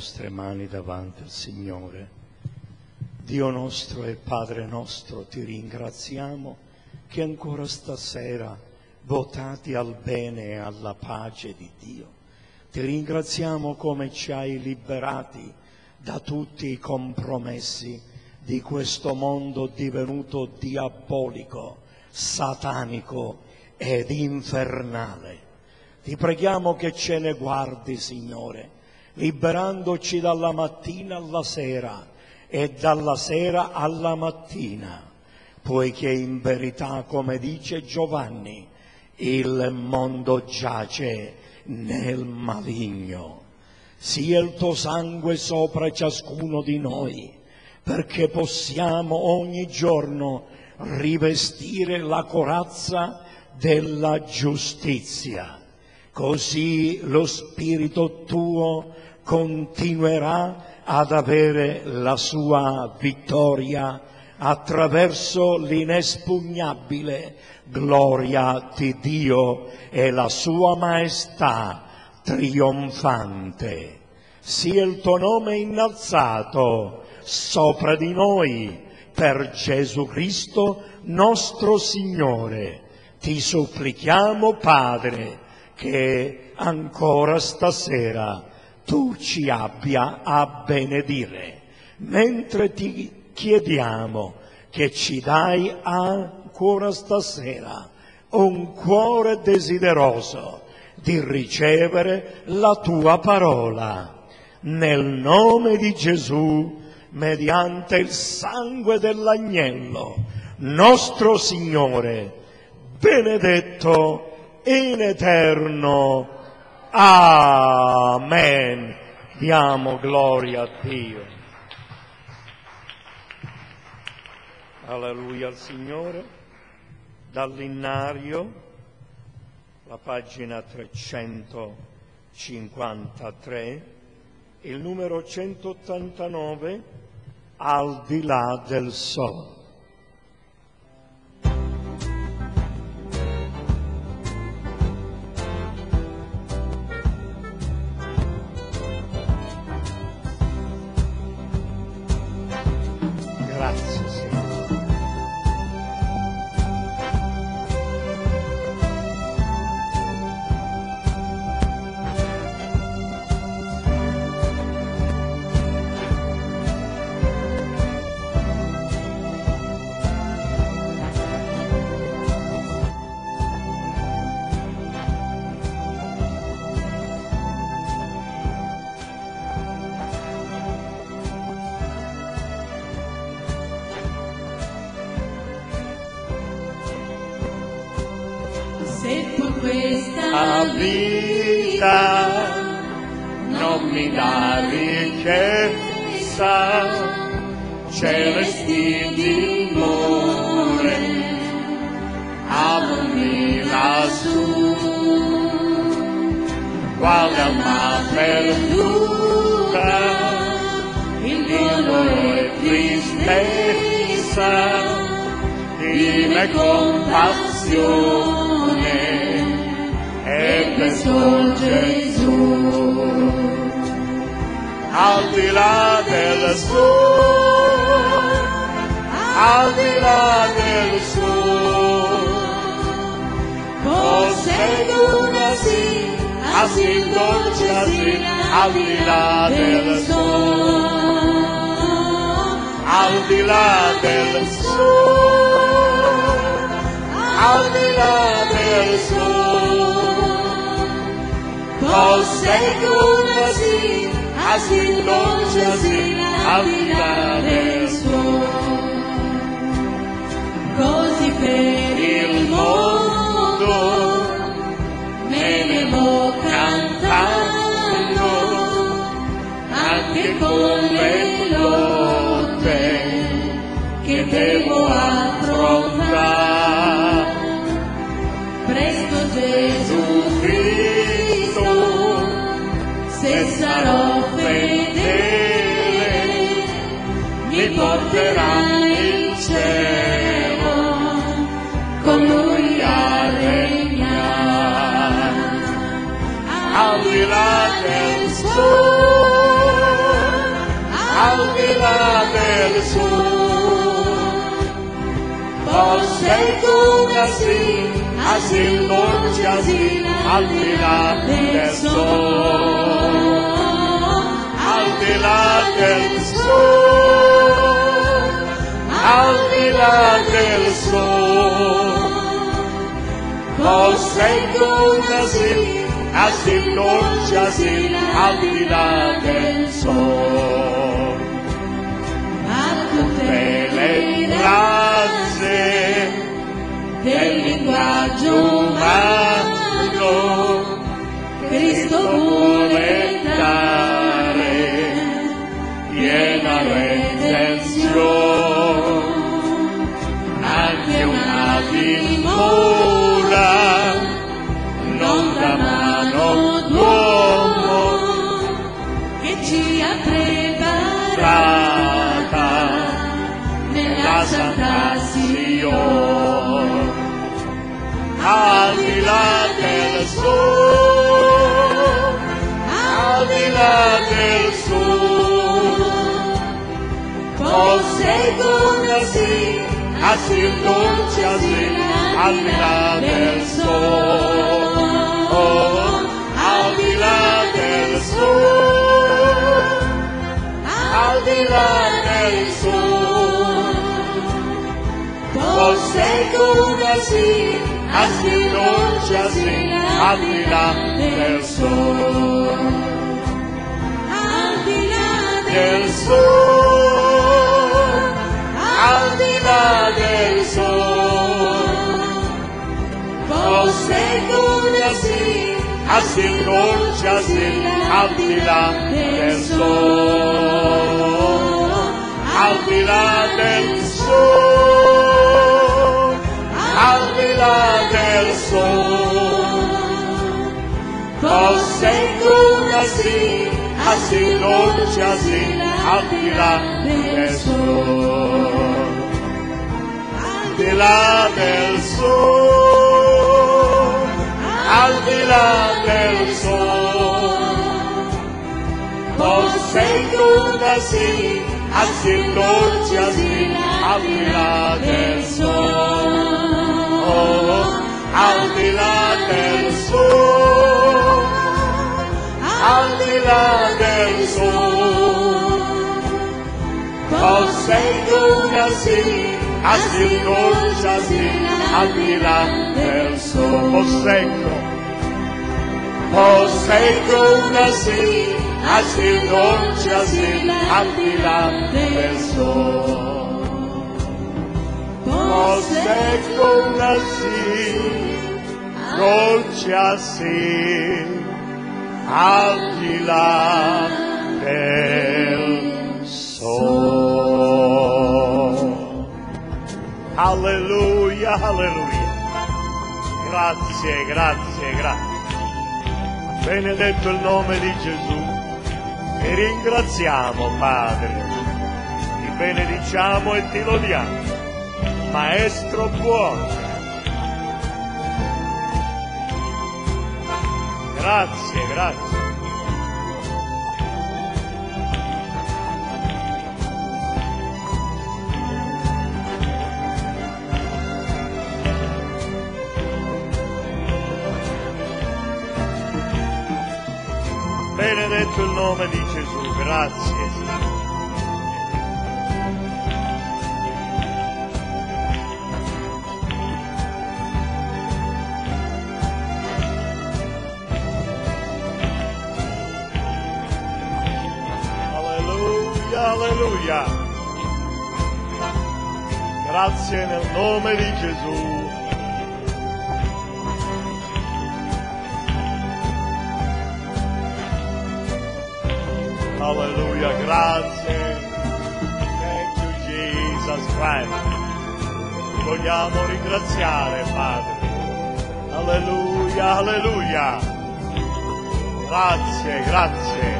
nostre mani davanti al Signore. Dio nostro e Padre nostro, ti ringraziamo che ancora stasera, votati al bene e alla pace di Dio, ti ringraziamo come ci hai liberati da tutti i compromessi di questo mondo divenuto diabolico, satanico ed infernale. Ti preghiamo che ce ne guardi, Signore, liberandoci dalla mattina alla sera e dalla sera alla mattina, poiché in verità, come dice Giovanni, il mondo giace nel maligno. Sia il tuo sangue sopra ciascuno di noi, perché possiamo ogni giorno rivestire la corazza della giustizia. Così lo Spirito tuo continuerà ad avere la sua vittoria attraverso l'inespugnabile gloria di Dio e la sua maestà trionfante. Sia il tuo nome innalzato sopra di noi per Gesù Cristo nostro Signore. Ti supplichiamo, Padre, che ancora stasera tu ci abbia a benedire, mentre ti chiediamo che ci dai ancora stasera un cuore desideroso di ricevere la tua parola. Nel nome di Gesù, mediante il sangue dell'agnello, nostro Signore, benedetto in eterno. Amen. Diamo gloria a Dio. Alleluia al Signore. Dall'innario, la pagina 353, il numero 189, al di là del sole. Así, así dolce, así, al di là del sole, al di là del sole, al di là del sole. Posseggo así, así dolce, así, al di là del sol. a tutte le frasi del linguaggio umano Cristo vuole dare piena redenzione, là del sole, al di là del sole, posseggo así, así así, al di là del sole, al di là del sole, al di là del sole, posseggo así, así dolce, así, al di là del sole. Al di là del sol, al di là del sol, posseggo así, así dolce, así, al di là del sol, al di là del sol, al di là del sol, posseggo así, así dolce, así, al di là del sol, al di là del sol, al di là del sol, posseggo así, así dolce, así, al di là del sol, al di là del sol, al di là del sol, posseggo así, así dolce, así, al di là del sol, posseggo, posseggo así, así dolce, así, al di là del sol, posseggo así, sgocciasi al di là del sole. Alleluia, alleluia. Grazie, grazie, grazie. Benedetto il nome di Gesù. E ringraziamo, Padre. Ti benediciamo e ti lodiamo. Maestro buono. Grazie, grazie. Benedetto il nome di Gesù, grazie. Alleluia. Grazie nel nome di Gesù. Alleluia, grazie. Thank you Jesus Christ. Vogliamo ringraziare, Padre. Alleluia, alleluia. Grazie, grazie.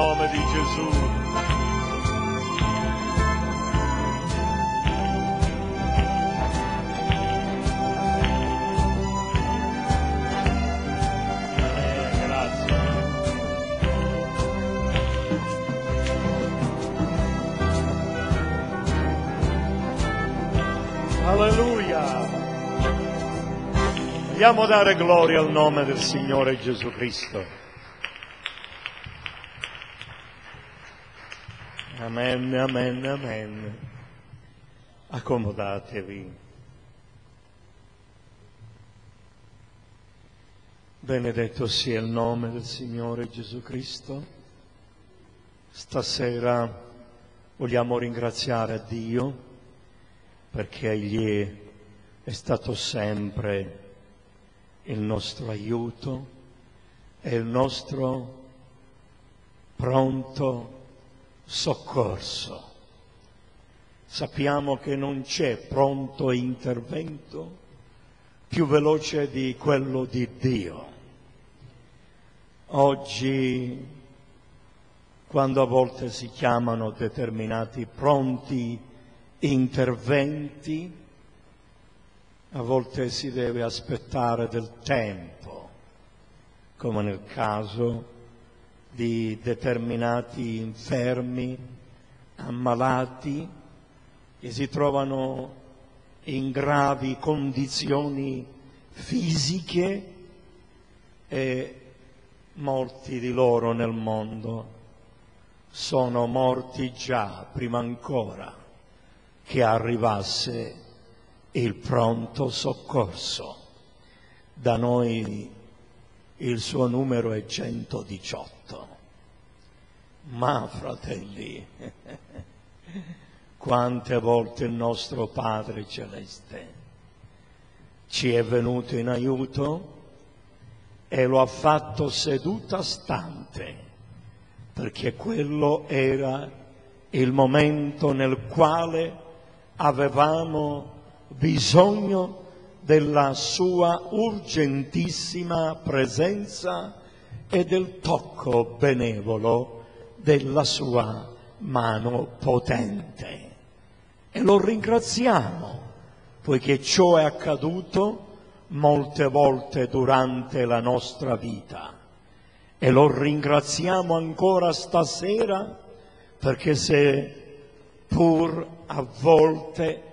Nome di Gesù. Vogliamo dare gloria al nome del Signore Gesù Cristo. Amen, amen, amen. Accomodatevi. Benedetto sia il nome del Signore Gesù Cristo. Stasera vogliamo ringraziare Dio perché Egli è stato sempre il nostro aiuto e il nostro pronto soccorso. Sappiamo che non c'è pronto intervento più veloce di quello di Dio. Oggi, quando a volte si chiamano determinati pronti interventi, a volte si deve aspettare del tempo, come nel caso di determinati infermi, ammalati, che si trovano in gravi condizioni fisiche e molti di loro nel mondo sono morti già prima ancora che arrivasse il pronto soccorso. Da noi il suo numero è 118. Ma fratelli, quante volte il nostro Padre Celeste ci è venuto in aiuto e lo ha fatto seduta stante, perché quello era il momento nel quale avevamo bisogno della sua urgentissima presenza e del tocco benevolo della sua mano potente. E lo ringraziamo, poiché ciò è accaduto molte volte durante la nostra vita. E lo ringraziamo ancora stasera perché se pur a volte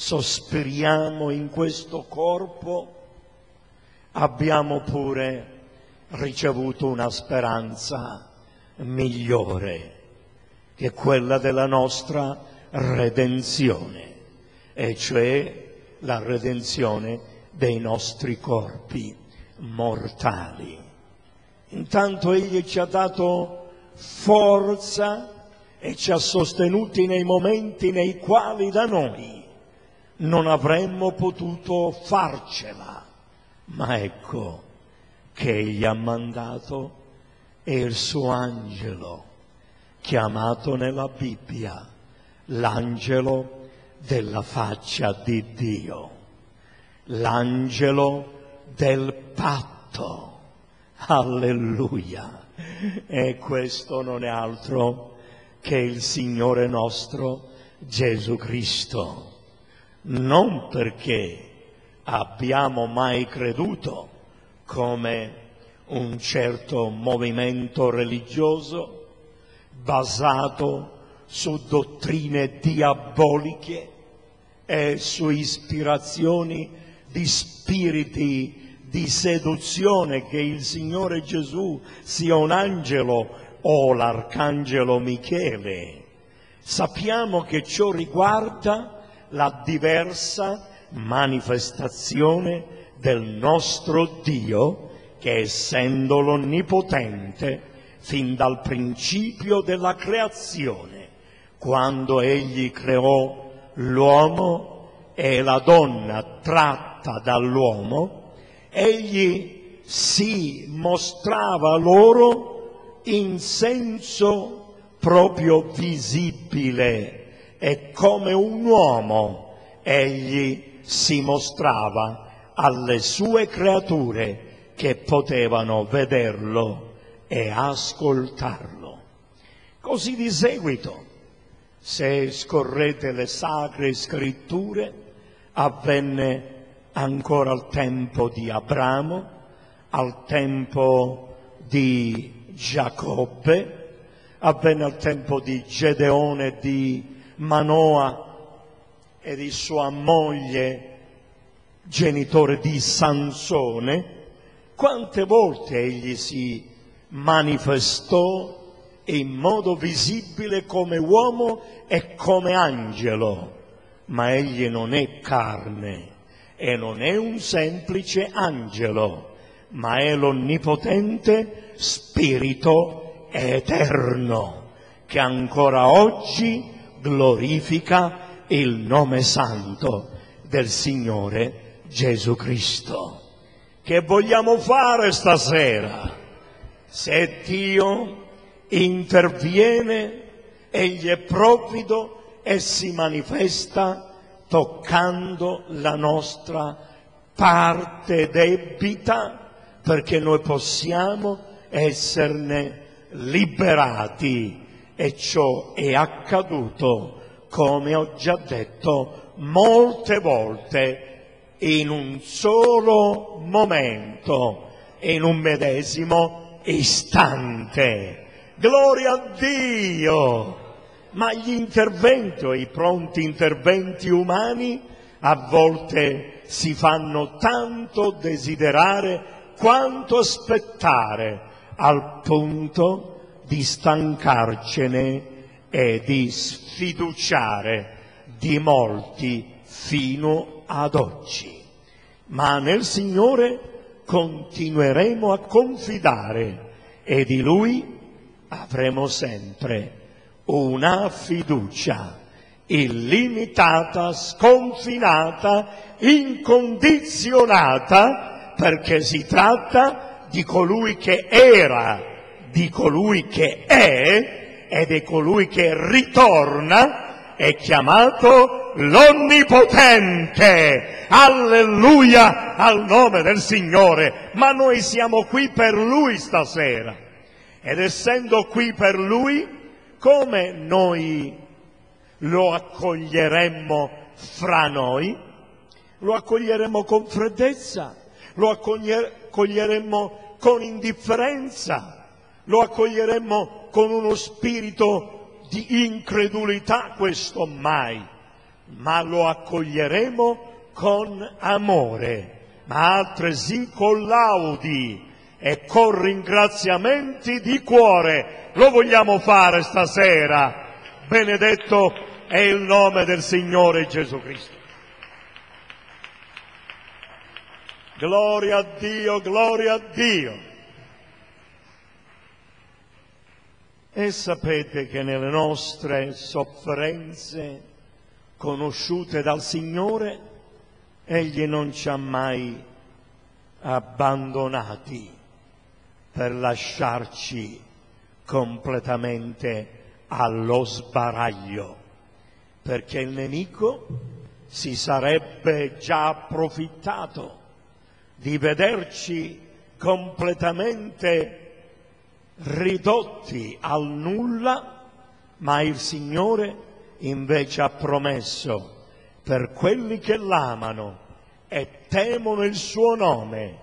sospiriamo in questo corpo, abbiamo pure ricevuto una speranza migliore che quella della nostra redenzione, e cioè la redenzione dei nostri corpi mortali. Intanto Egli ci ha dato forza e ci ha sostenuti nei momenti nei quali da noi non avremmo potuto farcela. Ma ecco che Egli ha mandato è il suo angelo, chiamato nella Bibbia l'angelo della faccia di Dio, l'angelo del patto. Alleluia! E questo non è altro che il Signore nostro Gesù Cristo. Non perché abbiamo mai creduto come un certo movimento religioso basato su dottrine diaboliche e su ispirazioni di spiriti di seduzione che il Signore Gesù sia un angelo o l'arcangelo Michele. Sappiamo che ciò riguarda la diversa manifestazione del nostro Dio che essendo l'Onnipotente fin dal principio della creazione, quando Egli creò l'uomo e la donna tratta dall'uomo, Egli si mostrava loro in senso proprio visibile e come un uomo Egli si mostrava alle sue creature che potevano vederlo e ascoltarlo. Così di seguito, se scorrete le sacre scritture, avvenne ancora al tempo di Abramo, al tempo di Giacobbe, avvenne al tempo di Gedeone, di Manoa e di sua moglie, genitore di Sansone, quante volte egli si manifestò in modo visibile come uomo e come angelo, ma egli non è carne e non è un semplice angelo, ma è l'onnipotente spirito eterno che ancora oggi glorifica il nome santo del Signore Gesù Cristo. Che vogliamo fare stasera? Se Dio interviene, egli è provvido e si manifesta toccando la nostra parte debita perché noi possiamo esserne liberati e ciò è accaduto, come ho già detto, molte volte in un solo momento, in un medesimo istante. Gloria a Dio! Ma gli interventi o i pronti interventi umani a volte si fanno tanto desiderare quanto aspettare al punto di stancarcene e di sfiduciare di molti fino ad oggi. Ma nel Signore continueremo a confidare e di Lui avremo sempre una fiducia illimitata, sconfinata, incondizionata, perché si tratta di colui che era, di colui che è ed è colui che ritorna, è chiamato l'Onnipotente. Alleluia al nome del Signore. Ma noi siamo qui per Lui stasera. Ed essendo qui per Lui, come noi lo accoglieremmo fra noi? Lo accoglieremmo con freddezza, lo accoglieremmo con indifferenza, lo accoglieremmo con uno spirito di incredulità, questo mai ma lo accoglieremo con amore, ma altresì con laudi e con ringraziamenti di cuore. Lo vogliamo fare stasera. Benedetto è il nome del Signore Gesù Cristo. Gloria a Dio, gloria a Dio. E sapete che nelle nostre sofferenze conosciute dal Signore, Egli non ci ha mai abbandonati per lasciarci completamente allo sbaraglio, perché il nemico si sarebbe già approfittato di vederci completamente ridotti al nulla, ma il Signore invece ha promesso per quelli che l'amano e temono il suo nome,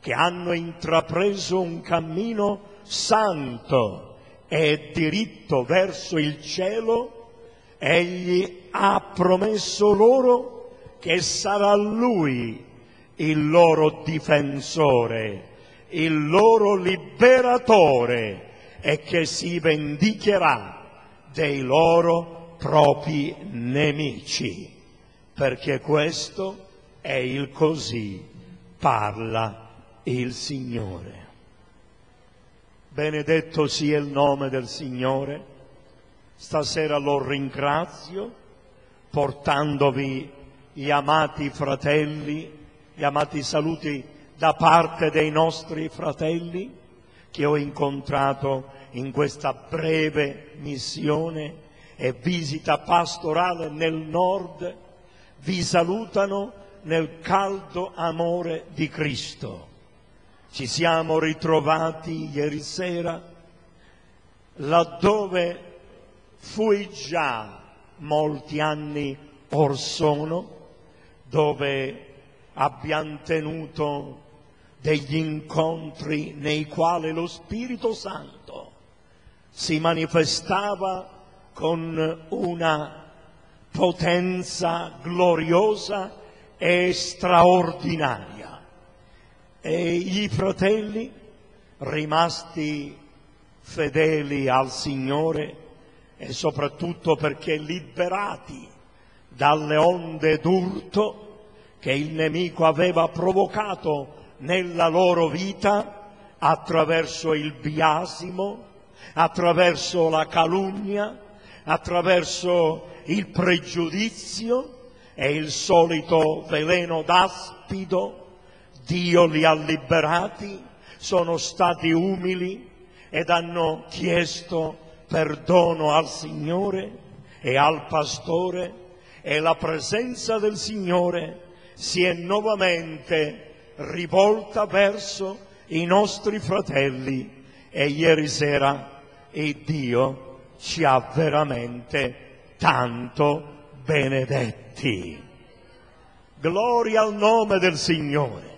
che hanno intrapreso un cammino santo e diritto verso il cielo, egli ha promesso loro che sarà lui il loro difensore, il loro liberatore e che si vendicherà dei loro propri nemici, perché questo è il così parla il Signore. Benedetto sia il nome del Signore. Stasera lo ringrazio portandovi gli amati fratelli, gli amati saluti da parte dei nostri fratelli che ho incontrato in questa breve missione e visita pastorale nel nord, vi salutano nel caldo amore di Cristo. Ci siamo ritrovati ieri sera laddove fui già molti anni or sono, dove abbiamo tenuto degli incontri nei quali lo Spirito Santo si manifestava con una potenza gloriosa e straordinaria. E i fratelli, rimasti fedeli al Signore e soprattutto perché liberati dalle onde d'urto che il nemico aveva provocato nella loro vita attraverso il biasimo, attraverso la calunnia, attraverso il pregiudizio e il solito veleno d'aspido, Dio li ha liberati, sono stati umili ed hanno chiesto perdono al Signore e al pastore e la presenza del Signore si è nuovamente rivolta verso i nostri fratelli e ieri sera il Dio ci ha veramente tanto benedetti. Gloria al nome del Signore.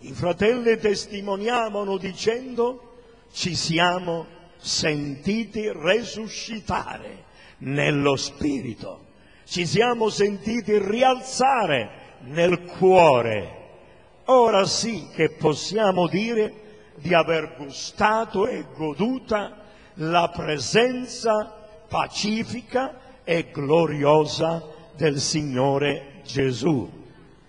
I fratelli testimoniavano dicendo ci siamo sentiti resuscitare nello Spirito, ci siamo sentiti rialzare nel cuore. Ora sì che possiamo dire di aver gustato e goduta la presenza pacifica e gloriosa del Signore Gesù.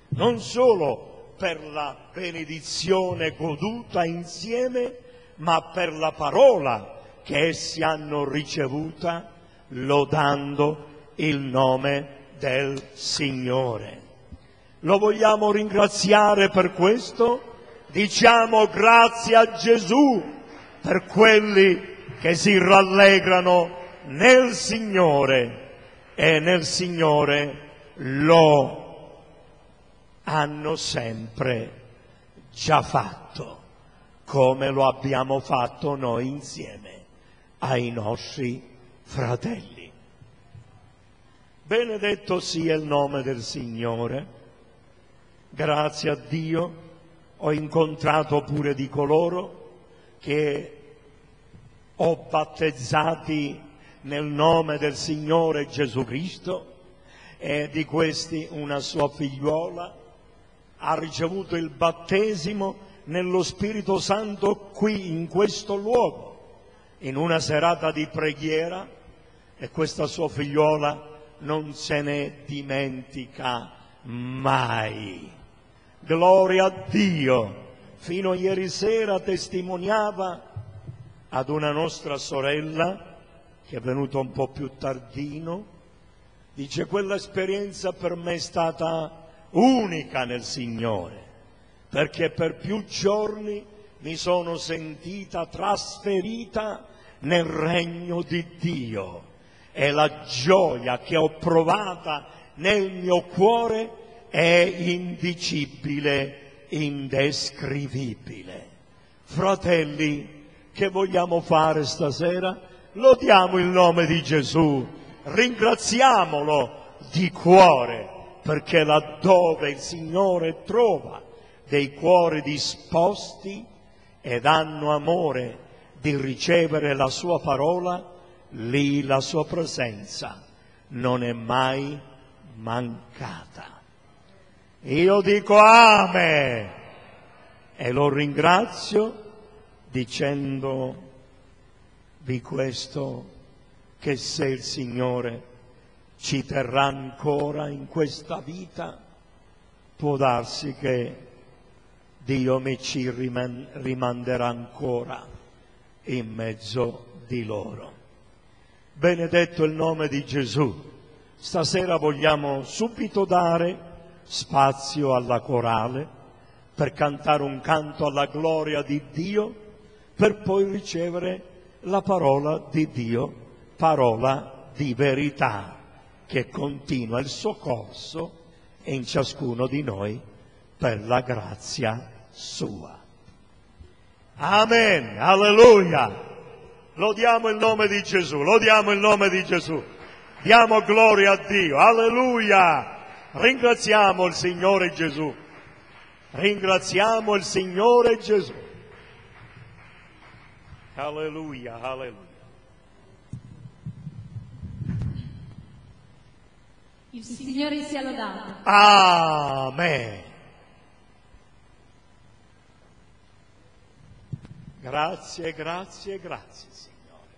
Non solo per la benedizione goduta insieme, ma per la parola che essi hanno ricevuta lodando il nome del Signore. Lo vogliamo ringraziare per questo? Diciamo grazie a Gesù per quelli che si rallegrano nel Signore e nel Signore lo hanno sempre già fatto, come lo abbiamo fatto noi insieme ai nostri fratelli. Benedetto sia il nome del Signore. Grazie a Dio ho incontrato pure di coloro che ho battezzati nel nome del Signore Gesù Cristo e di questi una sua figliuola ha ricevuto il battesimo nello Spirito Santo qui in questo luogo, in una serata di preghiera e questa sua figliuola non se ne dimentica mai. Gloria a Dio! Fino a ieri sera testimoniava ad una nostra sorella che è venuta un po' più tardino, dice quella esperienza per me è stata unica nel Signore, perché per più giorni mi sono sentita trasferita nel regno di Dio e la gioia che ho provata nel mio cuore è indicibile, indescrivibile. Fratelli, che vogliamo fare stasera? Lodiamo il nome di Gesù, ringraziamolo di cuore, perché laddove il Signore trova dei cuori disposti ed hanno amore di ricevere la sua parola, lì la sua presenza non è mai mancata. Io dico Amen e lo ringrazio dicendo di questo che se il Signore ci terrà ancora in questa vita, può darsi che Dio mi ci riman- rimanderà ancora in mezzo di loro. Benedetto il nome di Gesù. Stasera vogliamo subito dare spazio alla corale per cantare un canto alla gloria di Dio, per poi ricevere la parola di Dio, parola di verità che continua il suo corso in ciascuno di noi per la grazia sua. Amen, alleluia. Lodiamo il nome di Gesù, lodiamo il nome di Gesù. Diamo gloria a Dio, alleluia. Ringraziamo il Signore Gesù. Ringraziamo il Signore Gesù. Alleluia, alleluia. Il Signore sia lodato. Amen. Grazie, grazie, grazie Signore.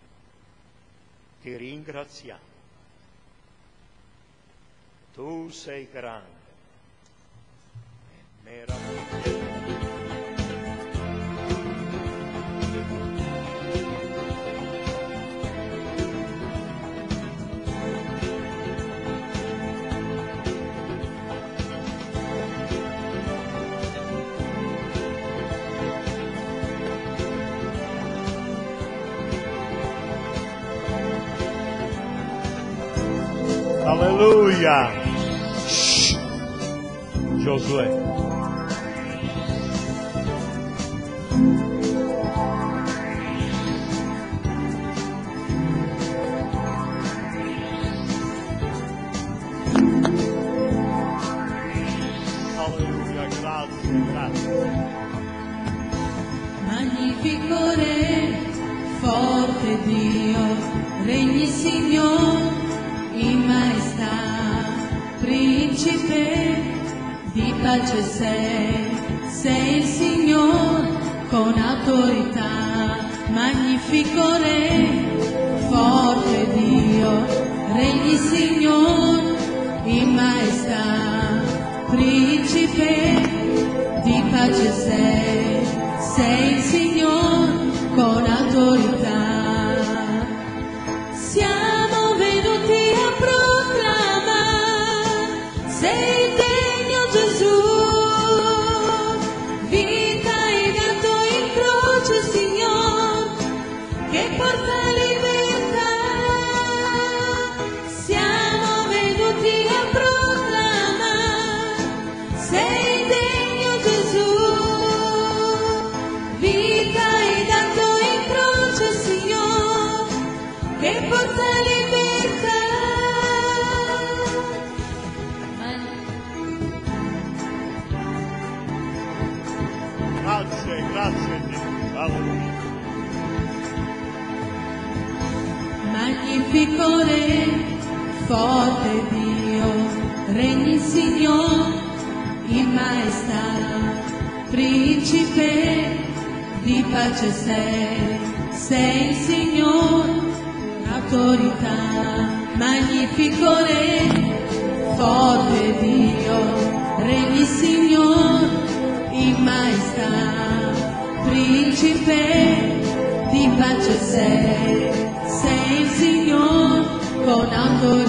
Ti ringraziamo. Tu sei grande. Alleluia. Grazie. Magnifico Re, forte Dio, regni Signore in maestà, principe pace sei, sei il Signore con autorità. Magnifico Re, forte Dio, regni Signore in maestà, principe di pace sei, sei il Signore pace sei, sei il Signore, autorità, magnifico Re, forte Dio, regni Signore, in maestà, principe, di pace sei, sei il Signore, con autorità.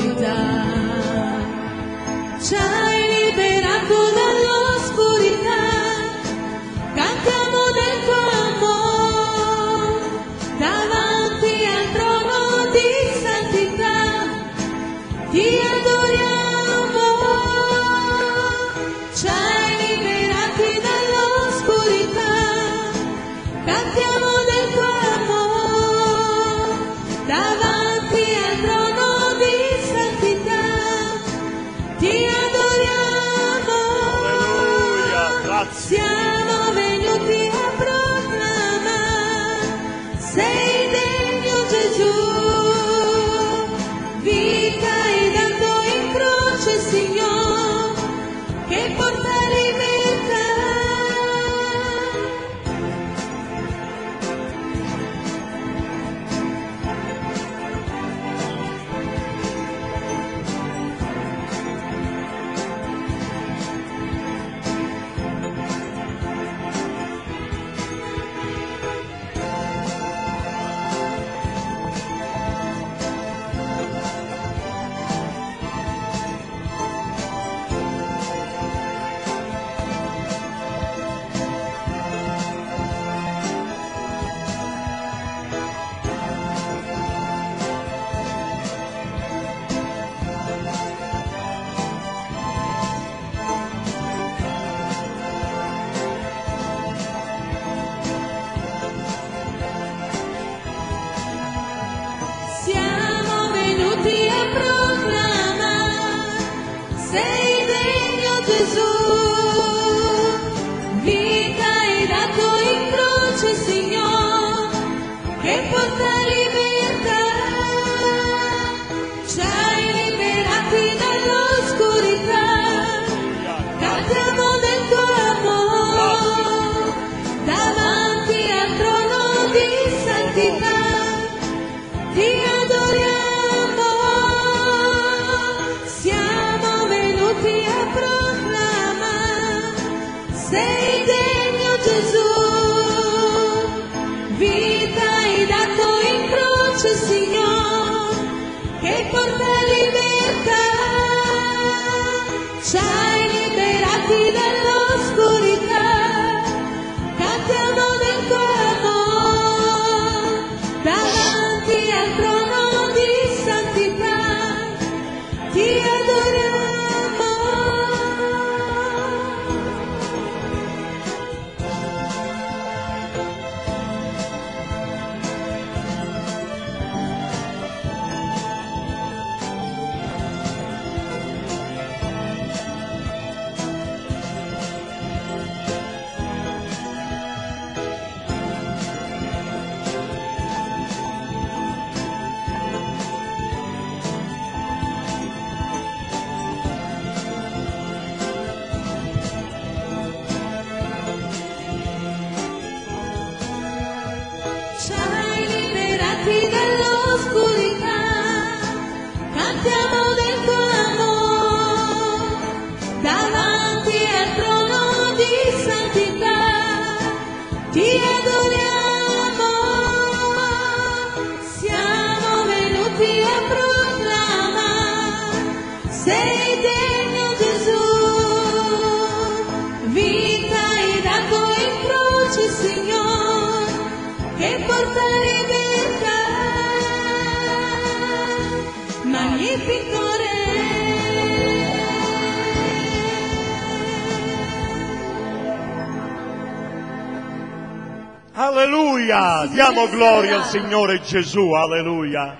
Diamo gloria al Signore Gesù, alleluia.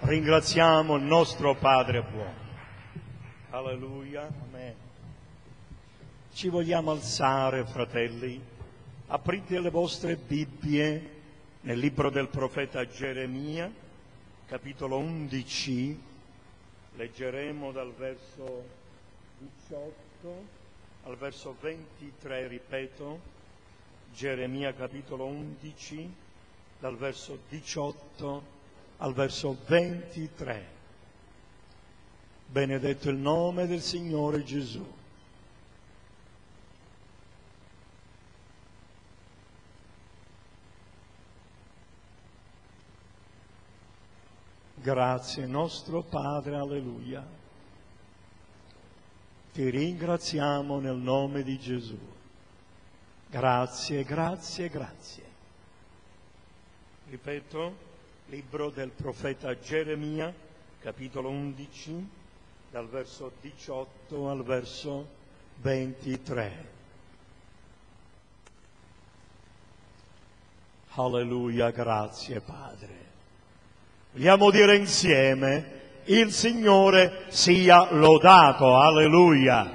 Ringraziamo il nostro Padre buono. Alleluia, amen. Ci vogliamo alzare, fratelli. Aprite le vostre Bibbie nel libro del profeta Geremia, capitolo 11. Leggeremo dal verso 18 al verso 23, ripeto, Geremia capitolo 11 dal verso 18 al verso 23. Benedetto il nome del Signore Gesù. Grazie nostro Padre, alleluia. Ti ringraziamo nel nome di Gesù. Grazie, grazie, grazie. Ripeto, libro del profeta Geremia, capitolo 11, dal verso 18 al verso 23. Alleluia, grazie Padre. Vogliamo dire insieme, il Signore sia lodato, alleluia,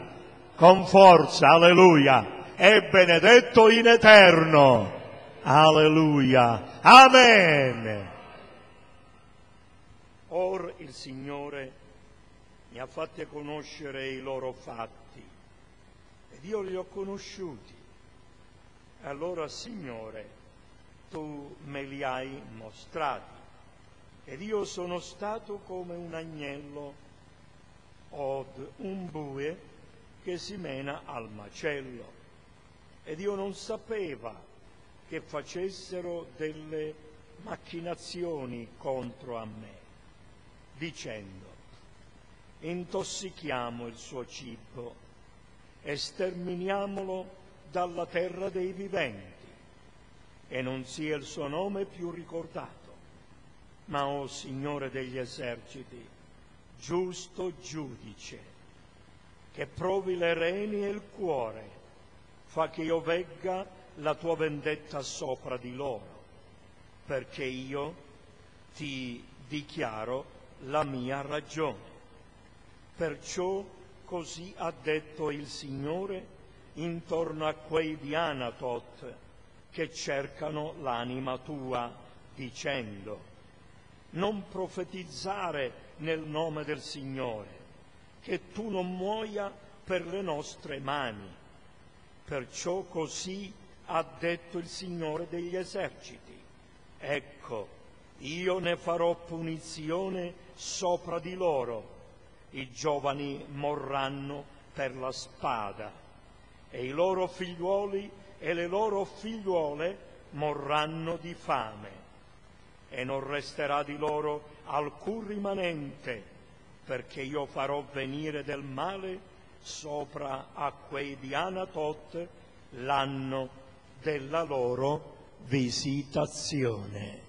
con forza, alleluia, è benedetto in eterno, alleluia, amen. Or il Signore mi ha fatte conoscere i loro fatti ed io li ho conosciuti. Allora, Signore, tu me li hai mostrati ed io sono stato come un agnello od un bue che si mena al macello ed io non sapeva che facessero delle macchinazioni contro a me, dicendo intossichiamo il suo cibo e sterminiamolo dalla terra dei viventi e non sia il suo nome più ricordato. Ma, o oh Signore degli eserciti, giusto giudice, che provi le reni e il cuore, fa che io vegga la tua vendetta sopra di loro, perché io ti dichiaro la mia ragione. Perciò così ha detto il Signore intorno a quei di Anatot, che cercano l'anima tua, dicendo, non profetizzare nel nome del Signore, che tu non muoia per le nostre mani. Perciò così ha detto il Signore degli eserciti. Ecco, io ne farò punizione sopra di loro. I giovani morranno per la spada e i loro figliuoli e le loro figliuole morranno di fame e non resterà di loro alcun rimanente, perché io farò venire del male sopra a quei di Anatot l'anno della loro visitazione.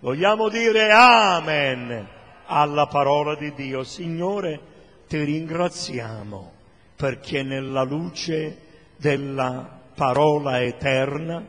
Vogliamo dire Amen alla parola di Dio. Signore, ti ringraziamo perché nella luce della parola eterna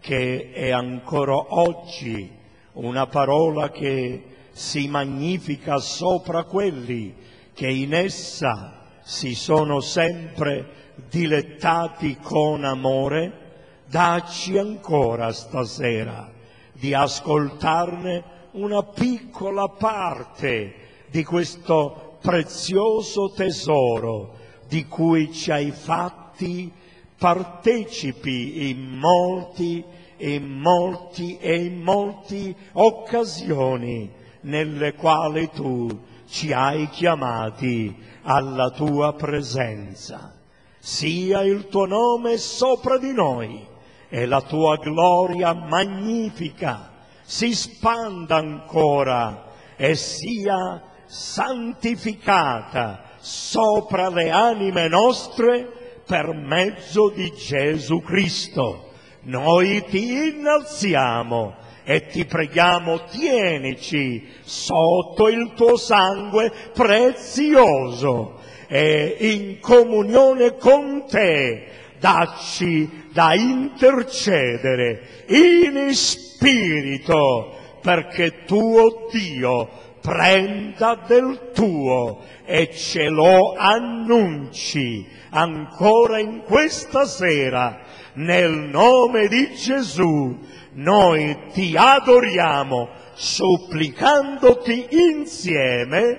che è ancora oggi una parola che si magnifica sopra quelli che in essa si sono sempre dilettati con amore, dacci ancora stasera di ascoltarne una piccola parte di questo prezioso tesoro di cui ci hai fatti partecipi in molti, in molti e in molti occasioni nelle quali tu ci hai chiamati alla tua presenza. Sia il tuo nome sopra di noi e la tua gloria magnifica si spanda ancora e sia santificata sopra le anime nostre per mezzo di Gesù Cristo. Noi ti innalziamo e ti preghiamo, tienici sotto il tuo sangue prezioso e in comunione con te dacci da intercedere in spirito perché tuo Dio prenda del tuo e ce lo annunci ancora in questa sera, nel nome di Gesù, noi ti adoriamo, supplicandoti insieme,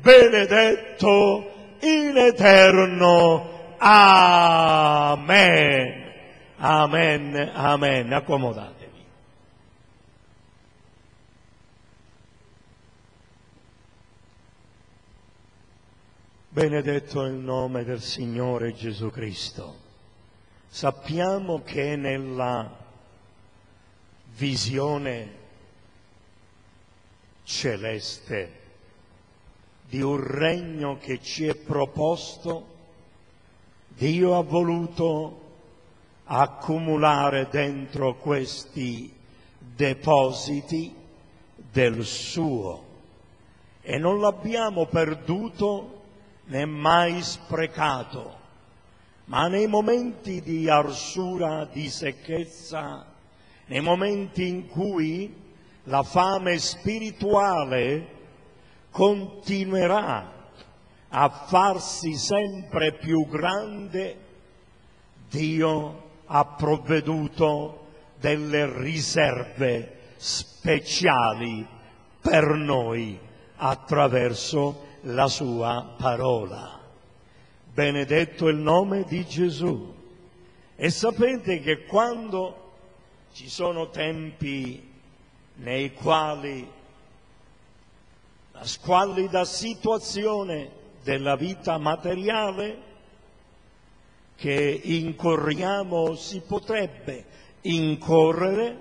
benedetto in eterno. Amen. Amen, amen. Accomodatevi. Benedetto il nome del Signore Gesù Cristo. Sappiamo che nella visione celeste di un regno che ci è proposto, Dio ha voluto accumulare dentro questi depositi del suo. E non l'abbiamo perduto né mai sprecato, ma nei momenti di arsura, di secchezza, nei momenti in cui la fame spirituale continuerà a farsi sempre più grande, Dio ha provveduto delle riserve speciali per noi attraverso la sua parola. Benedetto il nome di Gesù. E sapete che quando ci sono tempi nei quali la squallida situazione della vita materiale che incorriamo si potrebbe incorrere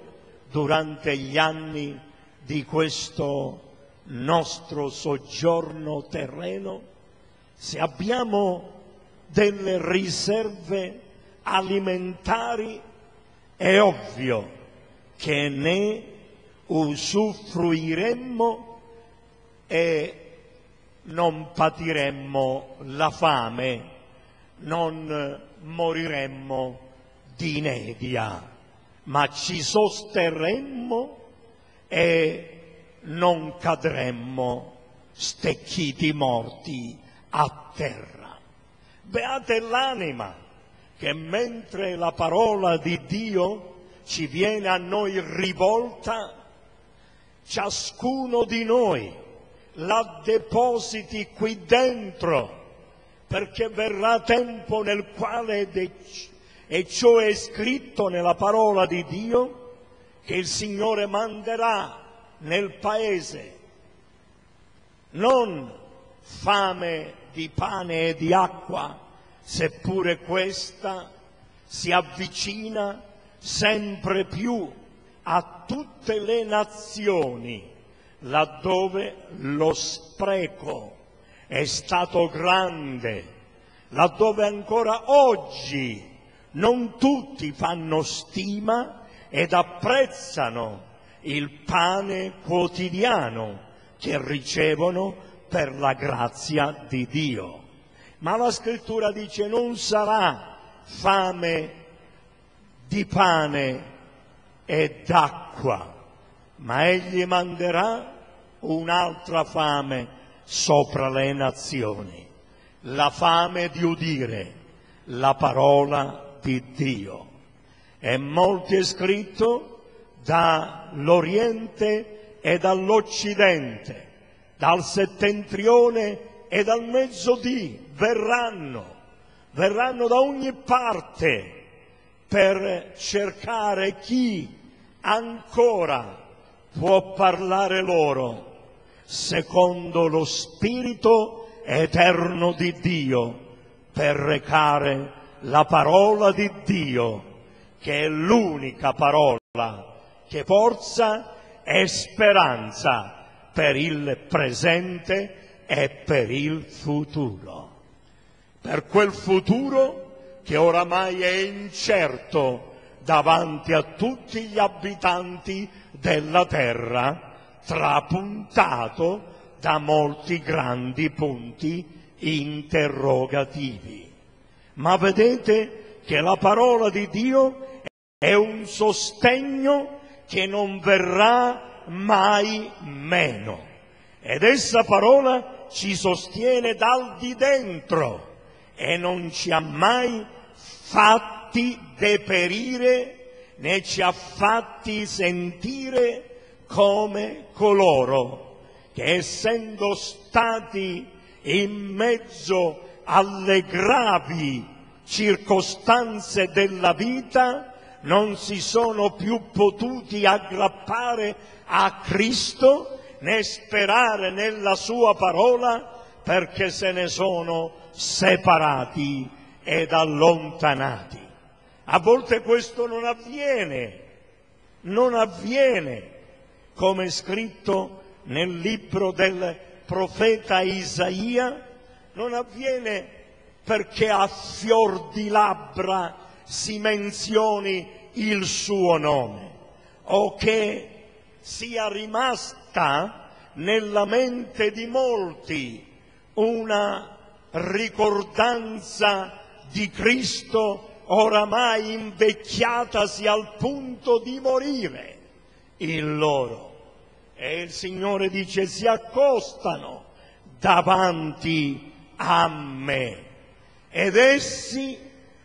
durante gli anni di questo nostro soggiorno terreno, se abbiamo delle riserve alimentari, è ovvio che ne usufruiremmo e non patiremmo la fame, non moriremmo di inedia, ma ci sosterremmo e non cadremmo stecchiti morti a terra. Beate l'anima che mentre la parola di Dio ci viene a noi rivolta, ciascuno di noi la depositi qui dentro, perché verrà tempo nel quale, e ciò è scritto nella parola di Dio, che il Signore manderà nel paese non fame di pane e di acqua, seppure questa si avvicina sempre più a tutte le nazioni laddove lo spreco è stato grande, laddove ancora oggi non tutti fanno stima ed apprezzano il pane quotidiano che ricevono per la grazia di Dio. Ma la scrittura dice non sarà fame di pane e d'acqua, ma egli manderà un'altra fame sopra le nazioni, la fame di udire la parola di Dio. E molti è scritto dall'Oriente e dall'Occidente, dal settentrione e dal mezzodì, verranno, verranno da ogni parte per cercare chi ancora può parlare loro secondo lo Spirito eterno di Dio per recare la parola di Dio, che è l'unica parola che forza e speranza per il presente e per il futuro. Per quel futuro che oramai è incerto davanti a tutti gli abitanti della terra, trapuntato da molti grandi punti interrogativi. Ma vedete che la parola di Dio è un sostegno che non verrà mai meno. Ed essa parola ci sostiene dal di dentro e non ci ha mai fatti deperire né ci ha fatti sentire come coloro che essendo stati in mezzo alle gravi circostanze della vita non si sono più potuti aggrappare a Cristo né sperare nella sua parola perché se ne sono separati ed allontanati. A volte questo non avviene, non avviene, come scritto nel libro del profeta Isaia non avviene perché a fior di labbra si menzioni il suo nome o che sia rimasta nella mente di molti una ricordanza di Cristo oramai invecchiatasi al punto di morire in loro. E il Signore dice si accostano davanti a me ed essi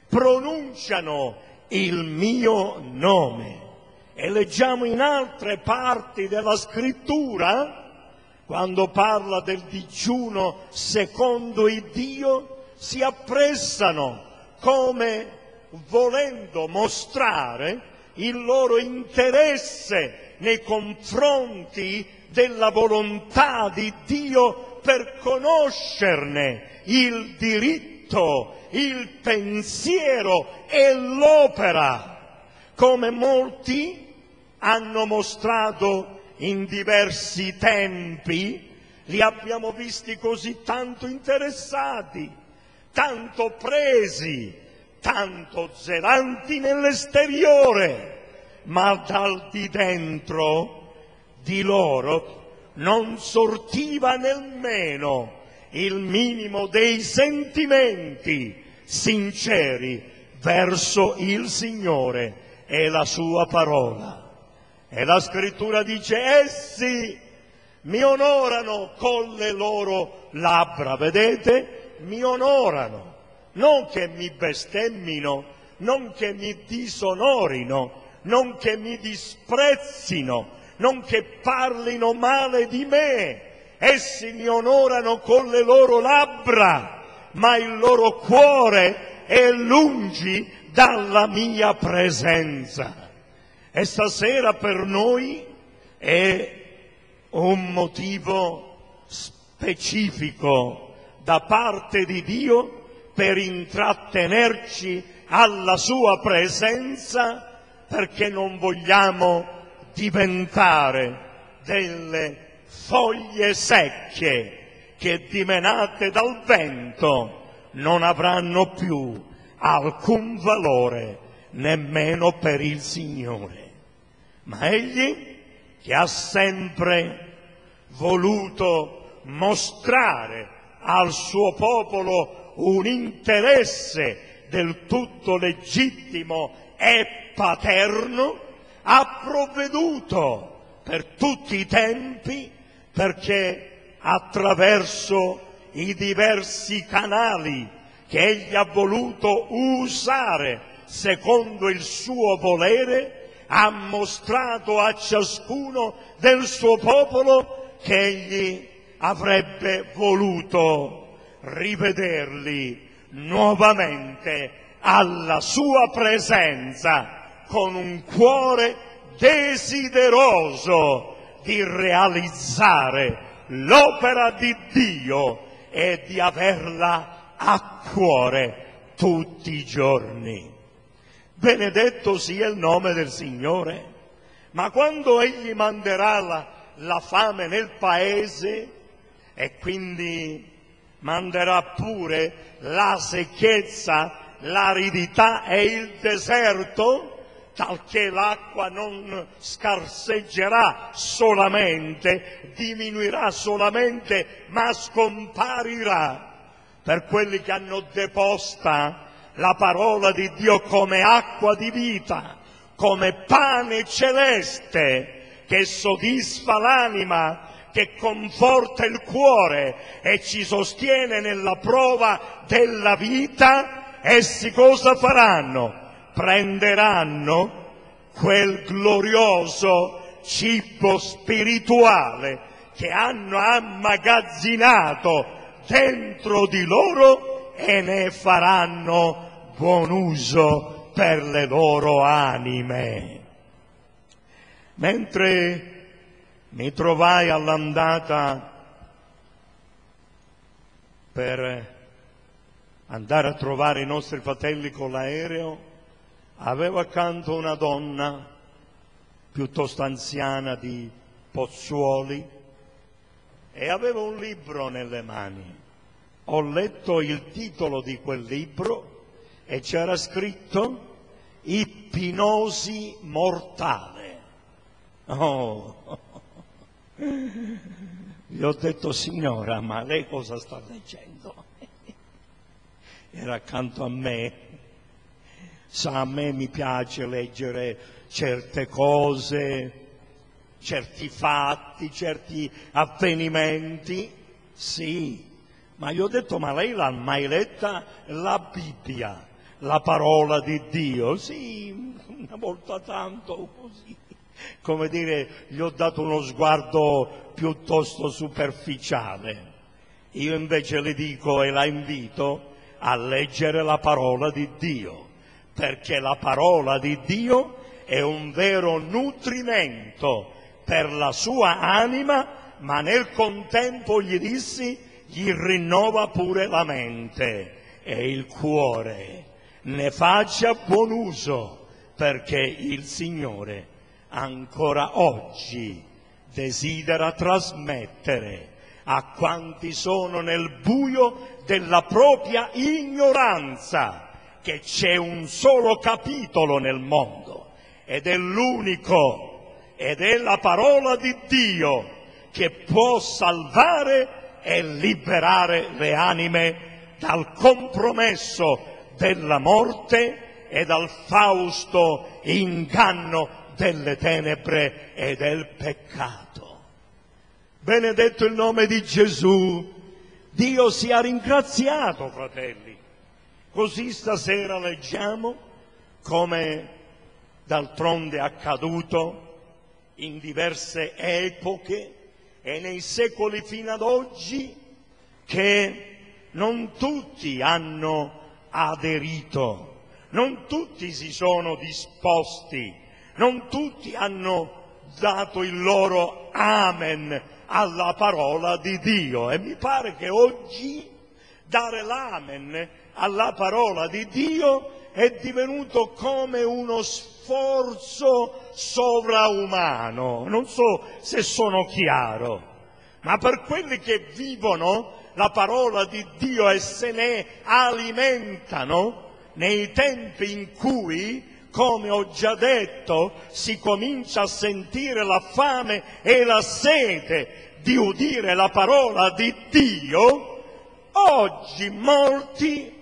pronunciano il mio nome. E leggiamo in altre parti della scrittura, quando parla del digiuno secondo il Dio, si appressano come volendo mostrare il loro interesse nei confronti della volontà di Dio per conoscerne il diritto, il pensiero e l'opera, come molti hanno mostrato in diversi tempi, li abbiamo visti così tanto interessati, tanto presi, tanto zelanti nell'esteriore, ma dal di dentro di loro non sortiva nemmeno il minimo dei sentimenti sinceri verso il Signore e la sua parola. E la scrittura dice, essi mi onorano con le loro labbra, vedete? Mi onorano, non che mi bestemmino, non che mi disonorino, non che mi disprezzino, non che parlino male di me. Essi mi onorano con le loro labbra, ma il loro cuore è lungi dalla mia presenza. E stasera per noi è un motivo specifico da parte di Dio per intrattenerci alla sua presenza perché non vogliamo diventare delle foglie secche che dimenate dal vento non avranno più alcun valore nemmeno per il Signore. Ma Egli che ha sempre voluto mostrare al suo popolo un interesse del tutto legittimo e paterno, ha provveduto per tutti i tempi perché attraverso i diversi canali che egli ha voluto usare secondo il suo volere, ha mostrato a ciascuno del suo popolo che egli avrebbe voluto rivederli nuovamente alla sua presenza con un cuore desideroso di realizzare l'opera di Dio e di averla a cuore tutti i giorni. Benedetto sia il nome del Signore. Ma quando Egli manderà la, la fame nel paese e quindi manderà pure la secchezza, l'aridità e il deserto, talché l'acqua non scarseggerà solamente, diminuirà solamente, ma scomparirà. Per quelli che hanno deposta la parola di Dio come acqua di vita, come pane celeste che soddisfa l'anima, che conforta il cuore e ci sostiene nella prova della vita, essi cosa faranno? Prenderanno quel glorioso cibo spirituale che hanno ammagazzinato dentro di loro e ne faranno buon uso per le loro anime. Mentre mi trovai all'andata per andare a trovare i nostri fratelli con l'aereo, avevo accanto una donna piuttosto anziana di Pozzuoli, e avevo un libro nelle mani. Ho letto il titolo di quel libro e c'era scritto Ipnosi mortale. Oh. Gli ho detto, signora, ma lei cosa sta leggendo? Era accanto a me. Sa, a me mi piace leggere certe cose, certi fatti, certi avvenimenti. Sì, ma gli ho detto, ma lei l'ha mai letta la Bibbia, la parola di Dio? Sì, una volta tanto così. Come dire, gli ho dato uno sguardo piuttosto superficiale. Io invece le dico e la invito a leggere la parola di Dio, perché la parola di Dio è un vero nutrimento per la sua anima, ma nel contempo gli dissi gli rinnova pure la mente e il cuore. Ne faccia buon uso perché il Signore ancora oggi desidera trasmettere a quanti sono nel buio della propria ignoranza che c'è un solo capitolo nel mondo ed è l'unico ed è la parola di Dio che può salvare e liberare le anime dal compromesso della morte e dal fausto inganno delle tenebre e del peccato. Benedetto il nome di Gesù. Dio sia ringraziato, fratelli. Così stasera leggiamo come d'altronde accaduto in diverse epoche e nei secoli fino ad oggi che non tutti hanno aderito, non tutti si sono disposti, non tutti hanno dato il loro amen alla parola di Dio e mi pare che oggi dare l'amen alla parola di Dio è divenuto come uno sforzo sovraumano. Non so se sono chiaro, ma per quelli che vivono la parola di Dio e se ne alimentano nei tempi in cui come ho già detto, si comincia a sentire la fame e la sete di udire la parola di Dio, oggi molti,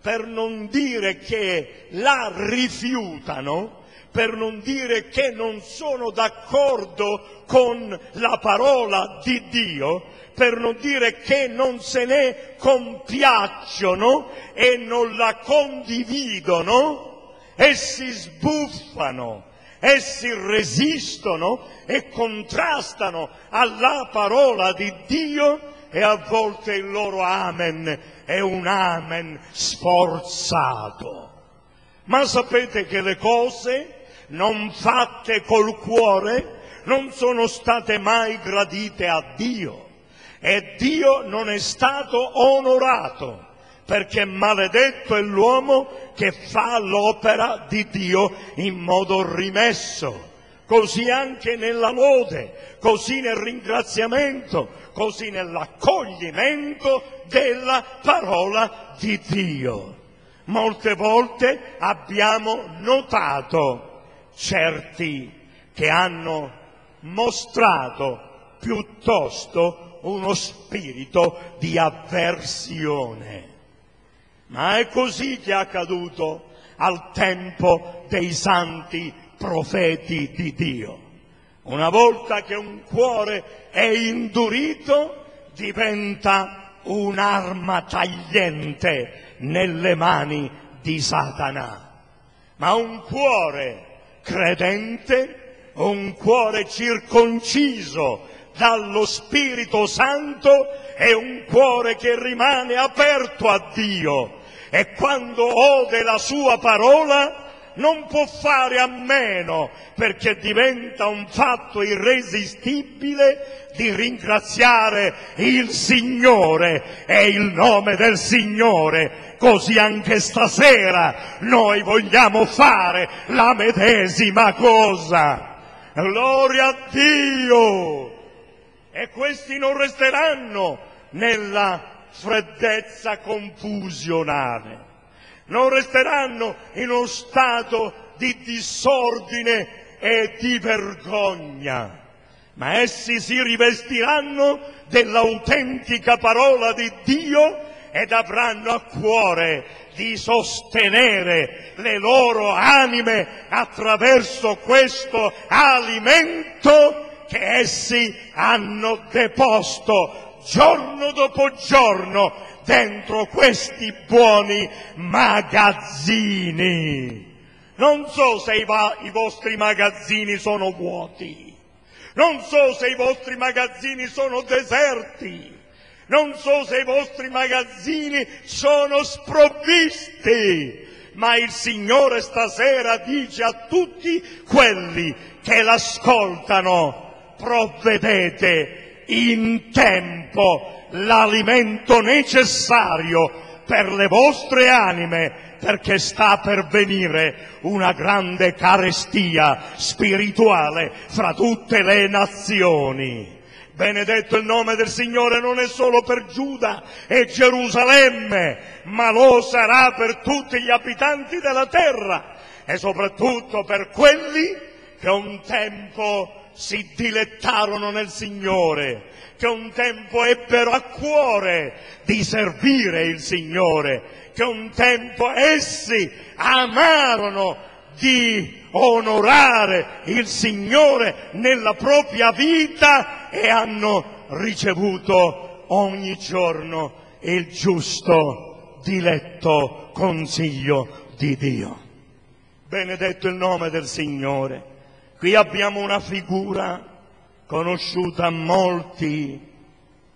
per non dire che la rifiutano, per non dire che non sono d'accordo con la parola di Dio, per non dire che non se ne compiacciono e non la condividono, essi sbuffano, essi resistono e contrastano alla parola di Dio e a volte il loro amen è un amen sforzato. Ma sapete che le cose non fatte col cuore non sono state mai gradite a Dio e Dio non è stato onorato perché maledetto è l'uomo che fa l'opera di Dio in modo rimesso. Così anche nella lode, così nel ringraziamento, così nell'accoglimento della parola di Dio. Molte volte abbiamo notato certi che hanno mostrato piuttosto uno spirito di avversione ma è così che è accaduto al tempo dei santi profeti di Dio. Una volta che un cuore è indurito, diventa un'arma tagliente nelle mani di Satana. Ma un cuore credente, un cuore circonciso dallo Spirito Santo, è un cuore che rimane aperto a Dio e quando ode la sua parola non può fare a meno perché diventa un fatto irresistibile di ringraziare il Signore e il nome del Signore. Così anche stasera noi vogliamo fare la medesima cosa. Gloria a Dio! e questi non resteranno nella freddezza confusionale, non resteranno in uno stato di disordine e di vergogna, ma essi si rivestiranno dell'autentica parola di Dio ed avranno a cuore di sostenere le loro anime attraverso questo alimento che essi hanno deposto giorno dopo giorno dentro questi buoni magazzini. Non so se i, va- i vostri magazzini sono vuoti, non so se i vostri magazzini sono deserti, non so se i vostri magazzini sono sprovvisti, ma il Signore stasera dice a tutti quelli che l'ascoltano, provvedete in tempo l'alimento necessario per le vostre anime, perché sta per venire una grande carestia spirituale fra tutte le nazioni. Benedetto il nome del Signore non è solo per Giuda e Gerusalemme, ma lo sarà per tutti gli abitanti della terra e soprattutto per quelli che un tempo si dilettarono nel Signore, che un tempo ebbero a cuore di servire il Signore, che un tempo essi amarono di onorare il Signore nella propria vita e hanno ricevuto ogni giorno il giusto diletto consiglio di Dio. Benedetto il nome del Signore. Qui abbiamo una figura conosciuta a molti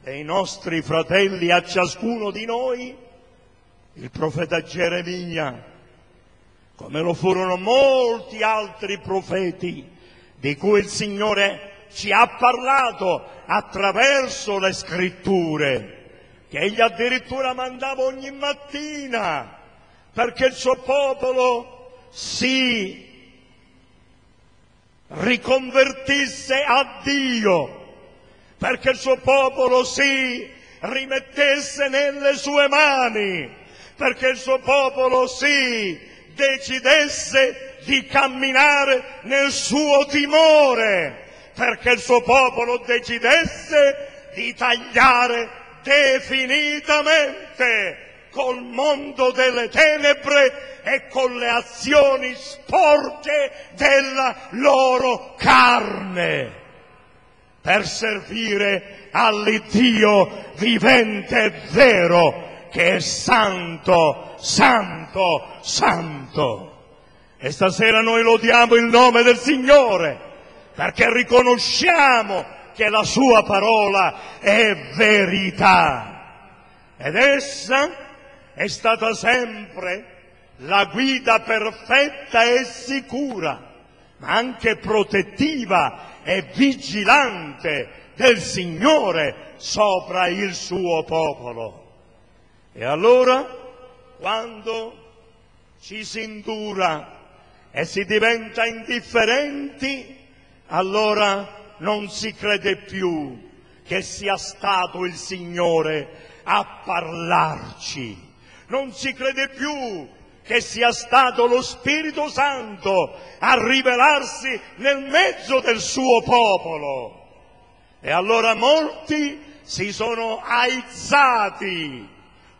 dei nostri fratelli, a ciascuno di noi, il profeta Geremia, come lo furono molti altri profeti di cui il Signore ci ha parlato attraverso le scritture, che egli addirittura mandava ogni mattina perché il suo popolo si riconvertisse a Dio, perché il suo popolo si rimettesse nelle sue mani, perché il suo popolo si decidesse di camminare nel suo timore, perché il suo popolo decidesse di tagliare definitivamente col mondo delle tenebre e con le azioni sporche della loro carne per servire all'Iddio vivente e vero che è santo, santo, santo. E stasera noi lodiamo il nome del Signore perché riconosciamo che la sua parola è verità ed essa è stata sempre la guida perfetta e sicura, ma anche protettiva e vigilante del Signore sopra il suo popolo. E allora, quando ci si indura e si diventa indifferenti, allora non si crede più che sia stato il Signore a parlarci non si crede più che sia stato lo Spirito Santo a rivelarsi nel mezzo del suo popolo. E allora molti si sono aizzati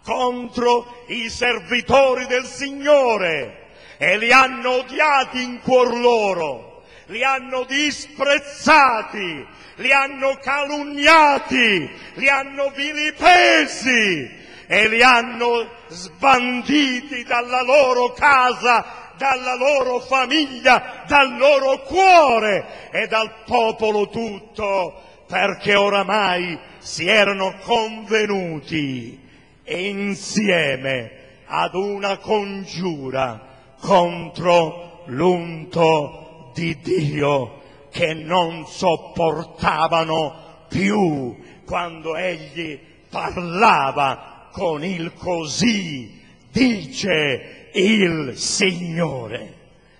contro i servitori del Signore e li hanno odiati in cuor loro, li hanno disprezzati, li hanno calunniati, li hanno vilipesi e li hanno sbanditi dalla loro casa, dalla loro famiglia, dal loro cuore e dal popolo tutto, perché oramai si erano convenuti insieme ad una congiura contro l'unto di Dio che non sopportavano più quando egli parlava con il così dice il Signore.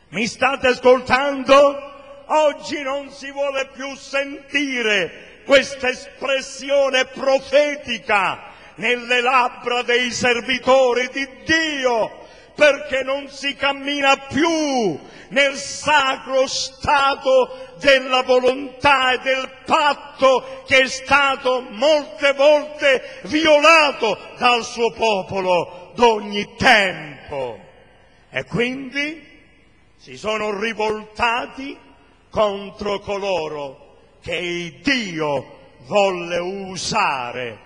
Mi state ascoltando? Oggi non si vuole più sentire questa espressione profetica nelle labbra dei servitori di Dio, perché non si cammina più nel sacro stato della volontà e del patto che è stato molte volte violato dal suo popolo d'ogni tempo. E quindi si sono rivoltati contro coloro che Dio volle usare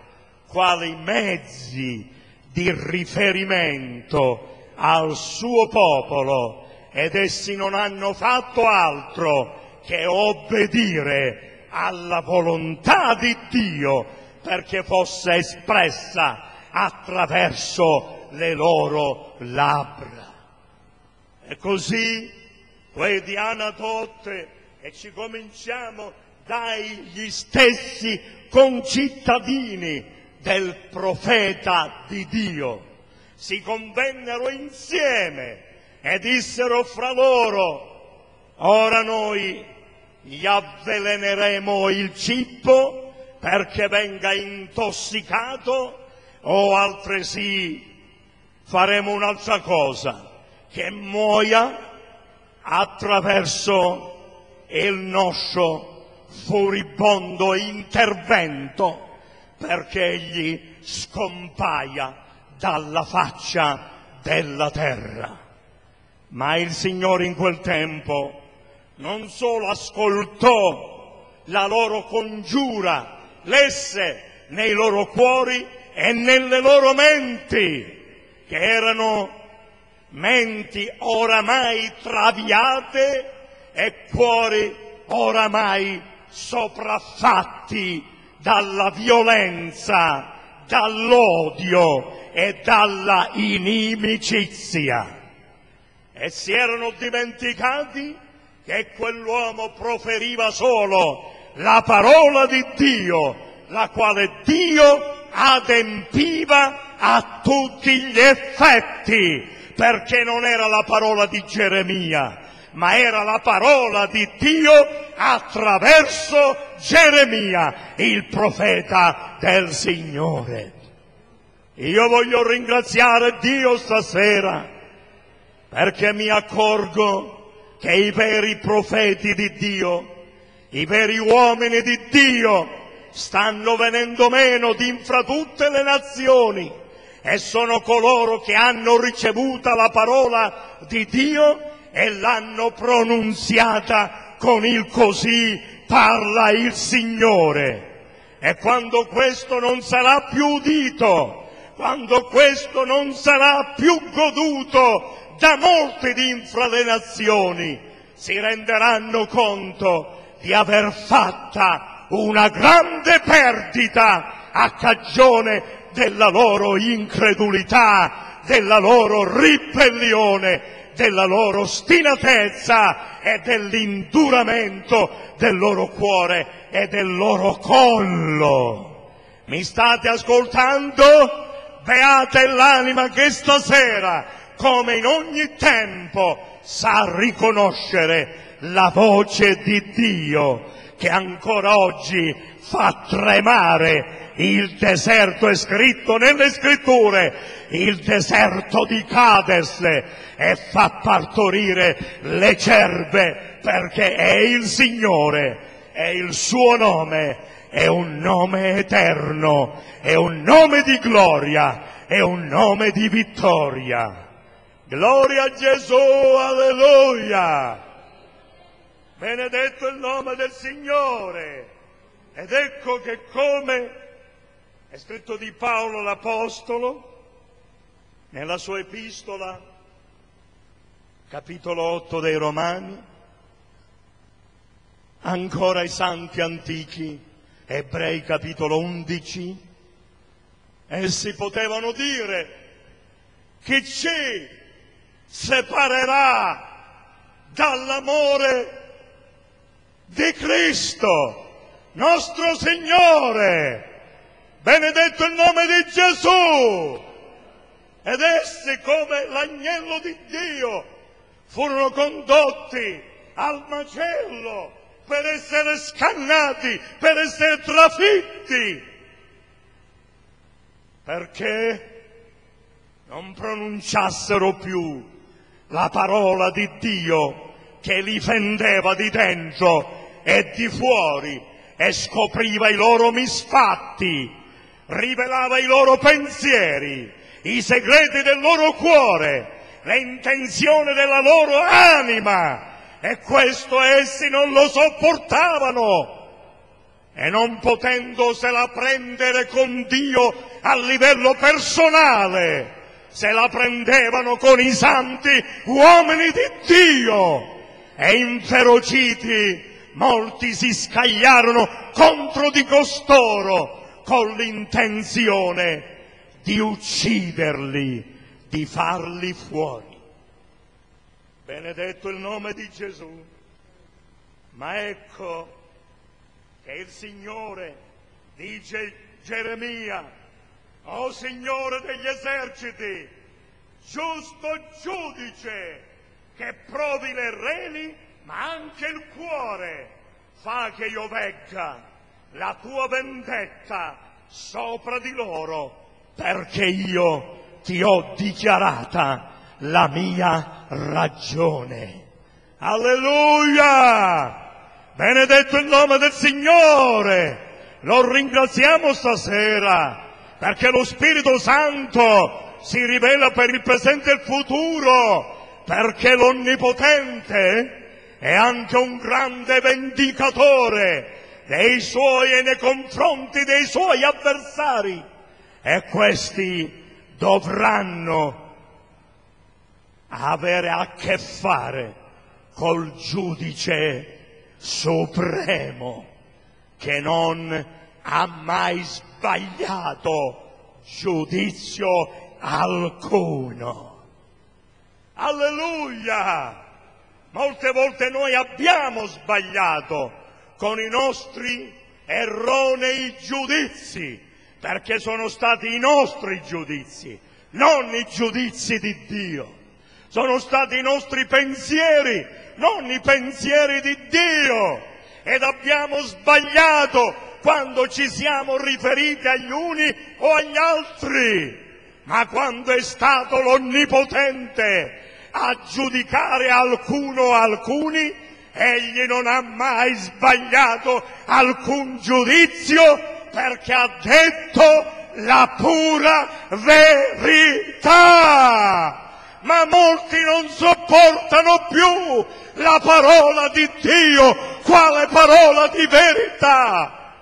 quali mezzi di riferimento al suo popolo ed essi non hanno fatto altro che obbedire alla volontà di Dio perché fosse espressa attraverso le loro labbra. E così, quei Anatotte, e ci cominciamo dagli stessi concittadini del profeta di Dio. Si convennero insieme e dissero fra loro, ora noi gli avveleneremo il cippo perché venga intossicato o altresì faremo un'altra cosa, che muoia attraverso il nostro furibondo intervento perché egli scompaia dalla faccia della terra. Ma il Signore in quel tempo non solo ascoltò la loro congiura, lesse nei loro cuori e nelle loro menti, che erano menti oramai traviate e cuori oramai sopraffatti dalla violenza, dall'odio e dalla inimicizia. E si erano dimenticati che quell'uomo proferiva solo la parola di Dio, la quale Dio adempiva a tutti gli effetti, perché non era la parola di Geremia, ma era la parola di Dio attraverso Geremia, il profeta del Signore. Io voglio ringraziare Dio stasera perché mi accorgo che i veri profeti di Dio, i veri uomini di Dio, stanno venendo meno di fra tutte le nazioni e sono coloro che hanno ricevuta la parola di Dio e l'hanno pronunziata con il così parla il Signore. E quando questo non sarà più udito, quando questo non sarà più goduto da molti di infra le nazioni, si renderanno conto di aver fatta una grande perdita a cagione della loro incredulità, della loro ribellione, della loro ostinatezza e dell'induramento del loro cuore e del loro collo. Mi state ascoltando? Beata è l'anima che stasera, come in ogni tempo, sa riconoscere la voce di Dio che ancora oggi fa tremare il deserto è scritto nelle scritture, il deserto di Cades e fa partorire le cerve perché è il Signore e il suo nome è un nome eterno, è un nome di gloria, è un nome di vittoria. Gloria a Gesù, alleluia! Benedetto il nome del Signore. Ed ecco che come è scritto di Paolo l'Apostolo nella sua epistola, capitolo 8 dei Romani, ancora i santi antichi, Ebrei capitolo 11, essi potevano dire che ci separerà dall'amore di Cristo, nostro Signore. Benedetto il nome di Gesù! Ed essi, come l'agnello di Dio, furono condotti al macello per essere scannati, per essere trafitti. Perché non pronunciassero più la parola di Dio che li fendeva di dentro e di fuori e scopriva i loro misfatti, rivelava i loro pensieri, i segreti del loro cuore, le intenzioni della loro anima e questo essi non lo sopportavano e non potendosela prendere con Dio a livello personale, se la prendevano con i santi uomini di Dio e inferociti molti si scagliarono contro di costoro con l'intenzione di ucciderli, di farli fuori. Benedetto il nome di Gesù. Ma ecco che il Signore dice Geremia, o Signore degli eserciti, giusto giudice che provi le reni ma anche il cuore, fa che io vegga la tua vendetta sopra di loro, perché io ti ho dichiarata la mia ragione. Alleluia! Benedetto il nome del Signore! Lo ringraziamo stasera perché lo Spirito Santo si rivela per il presente e il futuro, perché l'Onnipotente è anche un grande vendicatore dei suoi e nei confronti dei suoi avversari e questi dovranno avere a che fare col giudice supremo che non ha mai sbagliato giudizio alcuno. Alleluia! Molte volte noi abbiamo sbagliato con i nostri erronei giudizi, perché sono stati i nostri giudizi, non i giudizi di Dio. Sono stati i nostri pensieri, non i pensieri di Dio. Ed abbiamo sbagliato quando ci siamo riferiti agli uni o agli altri. Ma quando è stato l'Onnipotente a giudicare alcuno o alcuni, egli non ha mai sbagliato alcun giudizio perché ha detto la pura verità. Ma molti non sopportano più la parola di Dio, quale parola di verità.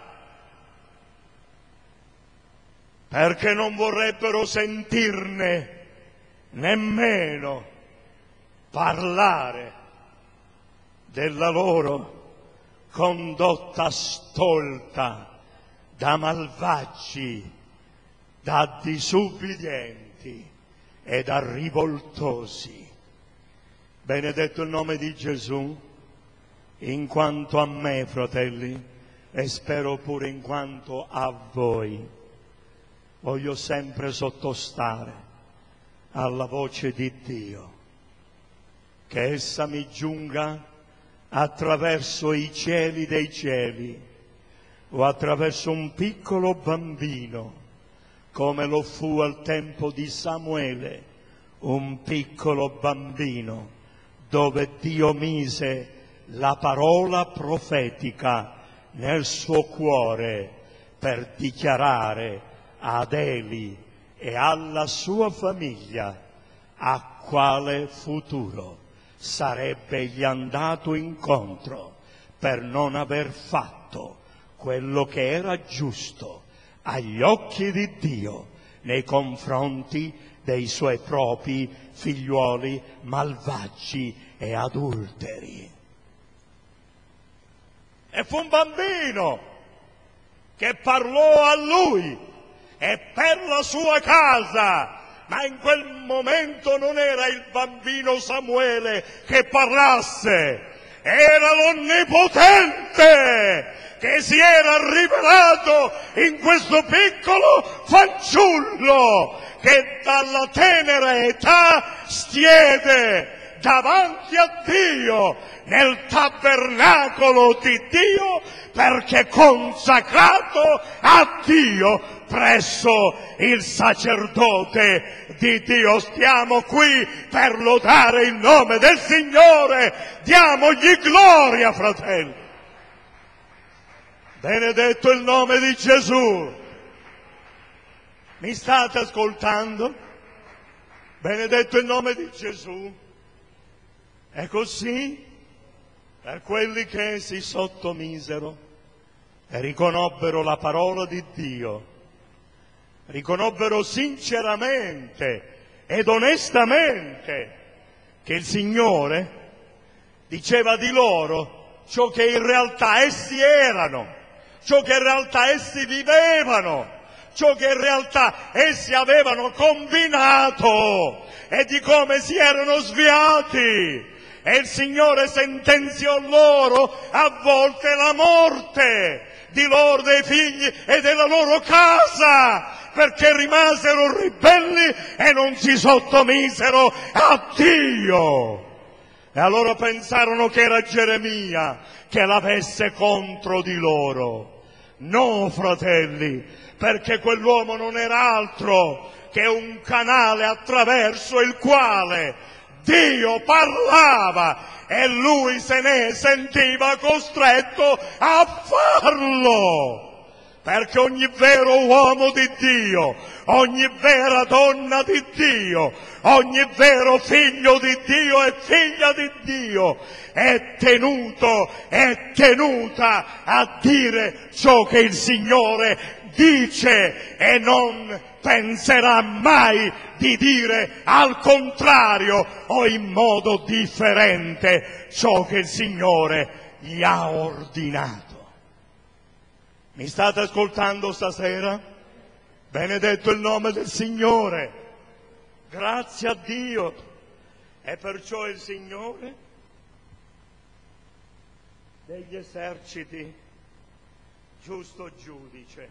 Perché non vorrebbero sentirne nemmeno parlare della loro condotta stolta da malvagi, da disubbidienti e da rivoltosi. Benedetto il nome di Gesù, in quanto a me, fratelli, e spero pure in quanto a voi, voglio sempre sottostare alla voce di Dio, che essa mi giunga attraverso i cieli dei cieli o attraverso un piccolo bambino, come lo fu al tempo di Samuele, un piccolo bambino, dove Dio mise la parola profetica nel suo cuore per dichiarare ad Eli e alla sua famiglia a quale futuro sarebbe gli andato incontro per non aver fatto quello che era giusto agli occhi di Dio nei confronti dei suoi propri figliuoli malvagi e adulteri. E fu un bambino che parlò a lui e per la sua casa, ma in quel momento non era il bambino Samuele che parlasse, era l'Onnipotente che si era rivelato in questo piccolo fanciullo che dalla tenera età stiede davanti a Dio, nel tabernacolo di Dio, perché consacrato a Dio presso il sacerdote di Dio. Stiamo qui per lodare il nome del Signore. Diamogli gloria, fratelli. Benedetto il nome di Gesù. Mi state ascoltando? Benedetto il nome di Gesù. E così, per quelli che si sottomisero e riconobbero la parola di Dio, riconobbero sinceramente ed onestamente che il Signore diceva di loro ciò che in realtà essi erano, ciò che in realtà essi vivevano, ciò che in realtà essi avevano combinato e di come si erano sviati. E il Signore sentenziò loro a volte la morte di loro, dei figli e della loro casa, perché rimasero ribelli e non si sottomisero a Dio. E allora pensarono che era Geremia che l'avesse contro di loro. No, fratelli, perché quell'uomo non era altro che un canale attraverso il quale Dio parlava e lui se ne sentiva costretto a farlo. Perché ogni vero uomo di Dio, ogni vera donna di Dio, ogni vero figlio di Dio e figlia di Dio è tenuto, è tenuta a dire ciò che il Signore dice e non penserà mai di dire al contrario o in modo differente ciò che il Signore gli ha ordinato. Mi state ascoltando stasera? Benedetto il nome del Signore. Grazie a Dio. E perciò il Signore degli eserciti, giusto giudice,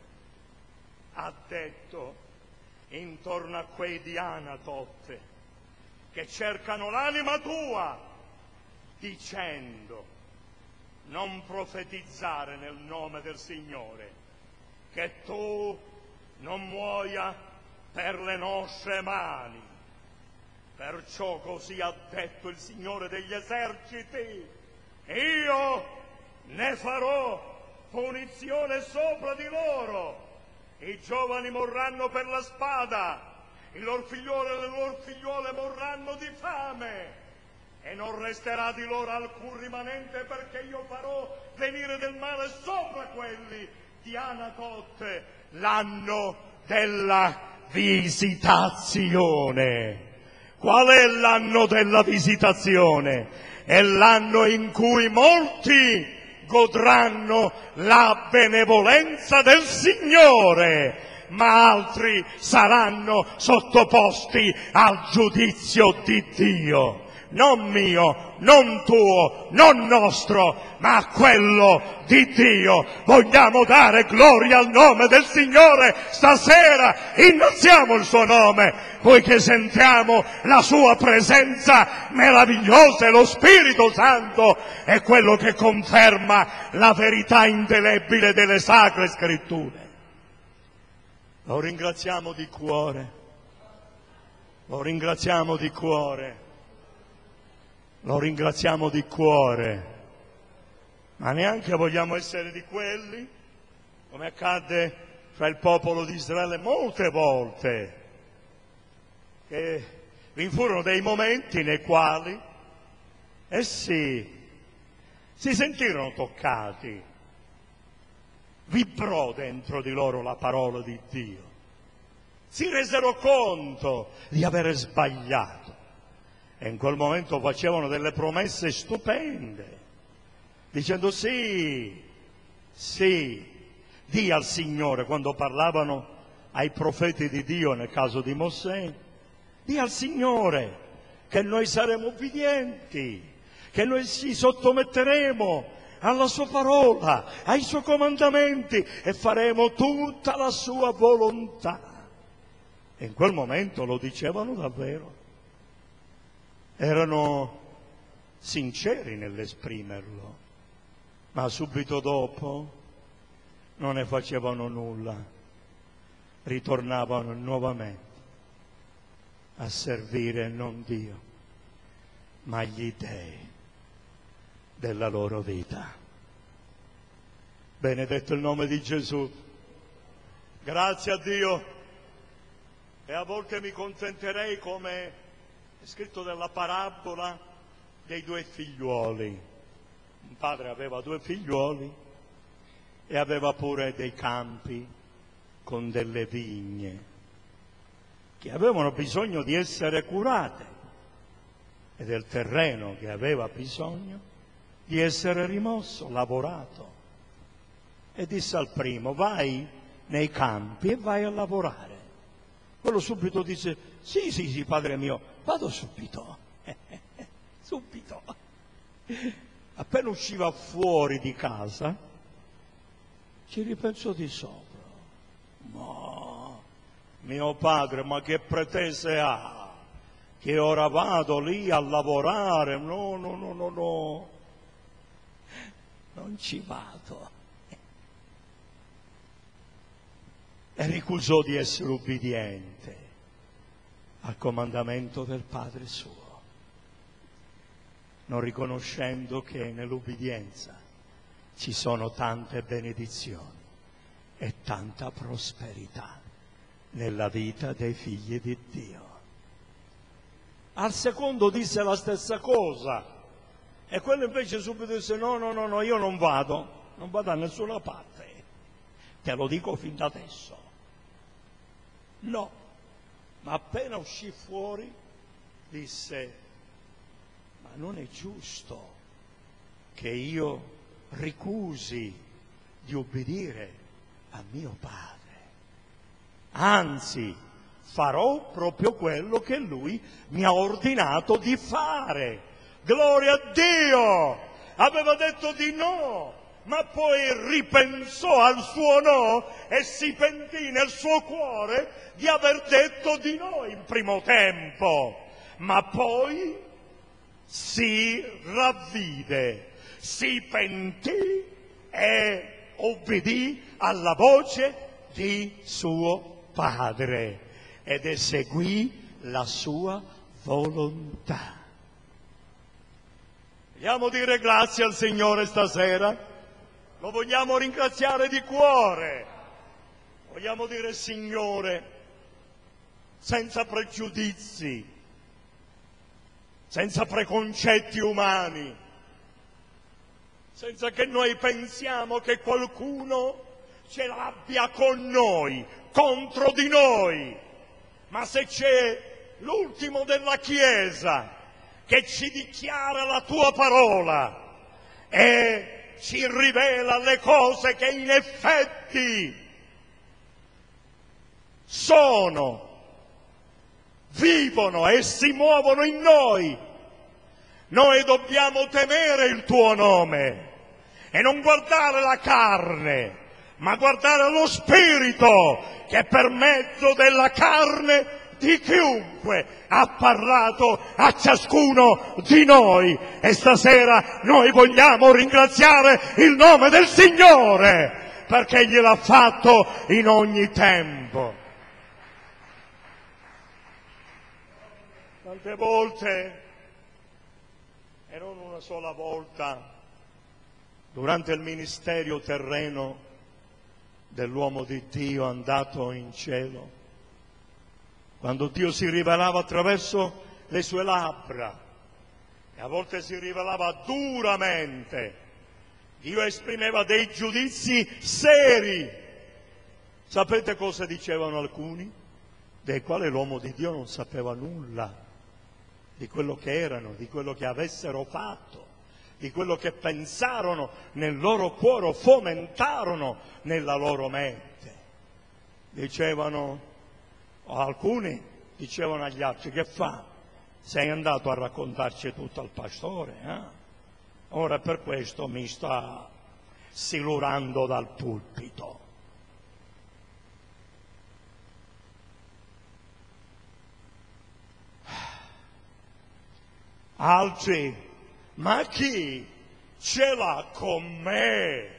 ha detto intorno a quei di Anatotte che cercano l'anima tua, dicendo non profetizzare nel nome del Signore, che tu non muoia per le nostre mani. Perciò così ha detto il Signore degli eserciti, io ne farò punizione sopra di loro. I giovani morranno per la spada, i loro figlioli e le loro figliuole morranno di fame e non resterà di loro alcun rimanente perché io farò venire del male sopra quelli di Anatot l'anno della visitazione. Qual è l'anno della visitazione? È l'anno in cui molti godranno la benevolenza del Signore, ma altri saranno sottoposti al giudizio di Dio non mio, non tuo, non nostro, ma quello di Dio. Vogliamo dare gloria al nome del Signore stasera, innalziamo il suo nome, poiché sentiamo la sua presenza meravigliosa e lo Spirito Santo è quello che conferma la verità indelebile delle sacre scritture. Lo ringraziamo di cuore, lo ringraziamo di cuore lo ringraziamo di cuore, ma neanche vogliamo essere di quelli, come accadde fra il popolo di Israele molte volte, che vi furono dei momenti nei quali essi si sentirono toccati, vibrò dentro di loro la parola di Dio, si resero conto di aver sbagliato e in quel momento facevano delle promesse stupende, dicendo sì, sì, di al Signore quando parlavano ai profeti di Dio nel caso di Mosè, di al Signore che noi saremo ubbidienti, che noi ci sottometteremo alla sua parola, ai suoi comandamenti e faremo tutta la sua volontà. E in quel momento lo dicevano davvero erano sinceri nell'esprimerlo, ma subito dopo non ne facevano nulla, ritornavano nuovamente a servire non Dio, ma gli dei della loro vita. Benedetto il nome di Gesù. Grazie a Dio. E a volte mi contenterei come è scritto nella parabola dei due figliuoli. Un padre aveva due figliuoli e aveva pure dei campi con delle vigne che avevano bisogno di essere curate e del terreno che aveva bisogno di essere rimosso, lavorato. E disse al primo, vai nei campi e vai a lavorare. Quello subito disse, sì, sì, sì, padre mio, vado subito. subito. Appena usciva fuori di casa, ci ripensò di sopra. Ma, mio padre, ma che pretese ha? Che ora vado lì a lavorare? No, no, no, no, no. Non ci vado. E ricusò di essere ubbidiente al comandamento del Padre suo, non riconoscendo che nell'ubbidienza ci sono tante benedizioni e tanta prosperità nella vita dei figli di Dio. Al secondo disse la stessa cosa e quello invece subito disse no, no, no, no, io non vado, non vado da nessuna parte, te lo dico fin da adesso. No, ma appena uscì fuori disse, ma non è giusto che io ricusi di obbedire a mio padre. Anzi, farò proprio quello che lui mi ha ordinato di fare. Gloria a Dio! Aveva detto di no, ma poi ripensò al suo no e si pentì nel suo cuore di aver detto di no in primo tempo, ma poi si ravvide, si pentì e obbedì alla voce di suo padre ed eseguì la sua volontà. Vogliamo dire grazie al Signore stasera? Lo vogliamo ringraziare di cuore. Vogliamo dire Signore, senza pregiudizi, senza preconcetti umani, senza che noi pensiamo che qualcuno ce l'abbia con noi, contro di noi. Ma se c'è l'ultimo della Chiesa che ci dichiara la tua parola e ci rivela le cose che in effetti sono, vivono e si muovono in noi, noi dobbiamo temere il tuo nome e non guardare la carne, ma guardare lo spirito che per mezzo della carne di chiunque ha parlato a ciascuno di noi e stasera noi vogliamo ringraziare il nome del Signore perché gliel'ha fatto in ogni tempo. Tante volte, e non una sola volta, durante il ministero terreno dell'uomo di Dio andato in cielo, quando Dio si rivelava attraverso le sue labbra e a volte si rivelava duramente, Dio esprimeva dei giudizi seri. Sapete cosa dicevano alcuni? Dei quali l'uomo di Dio non sapeva nulla di quello che erano, di quello che avessero fatto, di quello che pensarono nel loro cuore fomentarono nella loro mente. Dicevano, alcuni dicevano agli altri, che fa? Sei andato a raccontarci tutto al pastore, eh? Ora per questo mi sta silurando dal pulpito. Altri ma chi ce l'ha con me?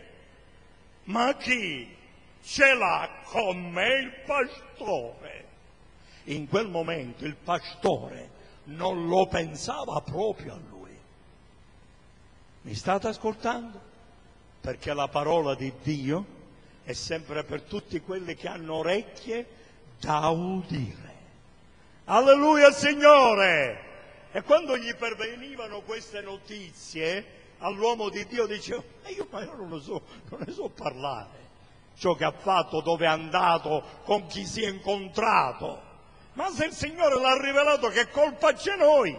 Ma chi ce l'ha con me il pastore? In quel momento il pastore non lo pensava proprio a lui. Mi state ascoltando? Perché la parola di Dio è sempre per tutti quelli che hanno orecchie da udire. Alleluia Signore! E quando gli pervenivano queste notizie, all'uomo di Dio diceva, ma io, ma io non, lo so, non ne so parlare. Ciò che ha fatto, dove è andato, con chi si è incontrato. Ma se il Signore l'ha rivelato, che colpa c'è noi?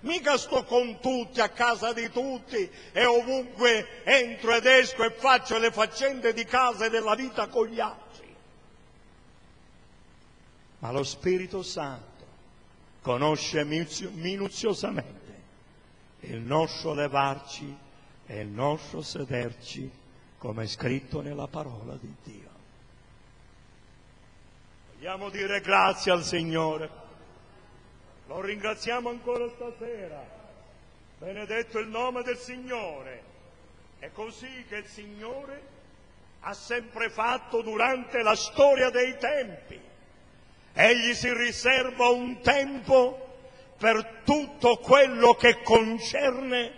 Mica sto con tutti, a casa di tutti e ovunque entro ed esco e faccio le faccende di casa e della vita con gli altri. Ma lo Spirito Santo conosce minuziosamente il nostro levarci e il nostro sederci, come è scritto nella parola di Dio. Vogliamo dire grazie al Signore. Lo ringraziamo ancora stasera. Benedetto il nome del Signore. È così che il Signore ha sempre fatto durante la storia dei tempi. Egli si riserva un tempo per tutto quello che concerne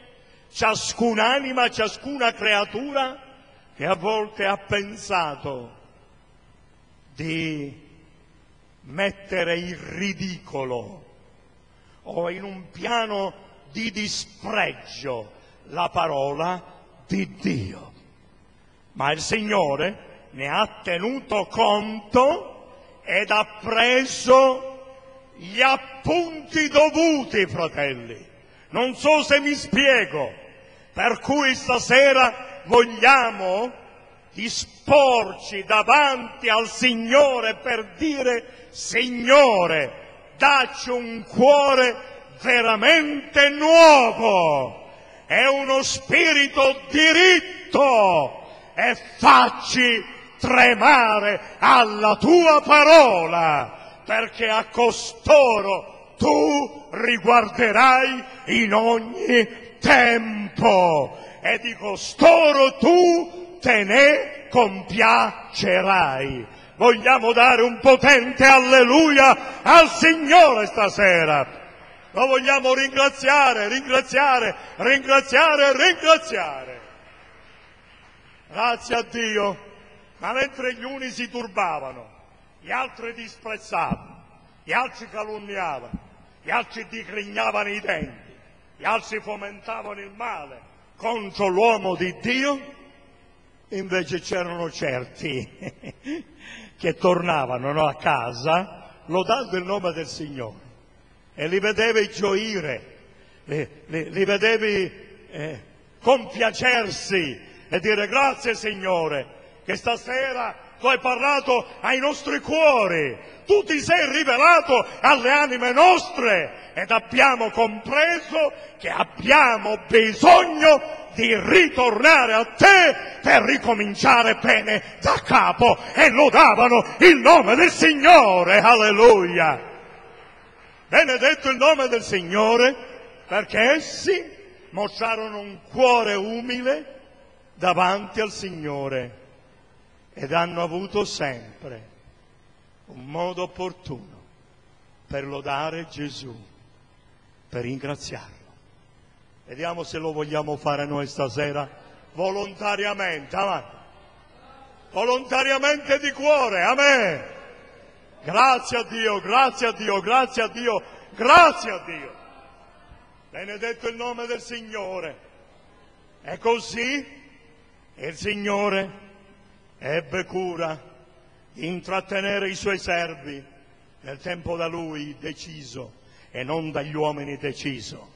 ciascun'anima, ciascuna creatura che a volte ha pensato di mettere in ridicolo o in un piano di dispregio la parola di Dio. Ma il Signore ne ha tenuto conto ed ha preso gli appunti dovuti, fratelli. Non so se mi spiego. Per cui stasera vogliamo disporci davanti al Signore per dire, Signore, dacci un cuore veramente nuovo e uno spirito diritto e facci tremare alla tua parola perché a costoro tu riguarderai in ogni tempo e di costoro tu te ne compiacerai. Vogliamo dare un potente alleluia al Signore stasera. Lo vogliamo ringraziare, ringraziare, ringraziare, ringraziare. Grazie a Dio. Ma mentre gli uni si turbavano, gli altri disprezzavano, gli altri calunniavano, gli altri digrignavano i denti, gli altri fomentavano il male contro l'uomo di Dio, invece c'erano certi che tornavano no, a casa lodando il nome del Signore. E li vedevi gioire, li, li, li vedevi eh, compiacersi e dire grazie Signore che stasera tu hai parlato ai nostri cuori, tu ti sei rivelato alle anime nostre. Ed abbiamo compreso che abbiamo bisogno di ritornare a te per ricominciare bene da capo. E lodavano il nome del Signore, alleluia. Benedetto il nome del Signore perché essi mostrarono un cuore umile davanti al Signore ed hanno avuto sempre un modo opportuno per lodare Gesù, per ringraziarlo. Vediamo se lo vogliamo fare noi stasera volontariamente, avanti. Volontariamente di cuore, amen. Grazie a Dio, grazie a Dio, grazie a Dio, grazie a Dio. Benedetto il nome del Signore. E così il Signore ebbe cura di intrattenere i suoi servi nel tempo da lui deciso e non dagli uomini deciso,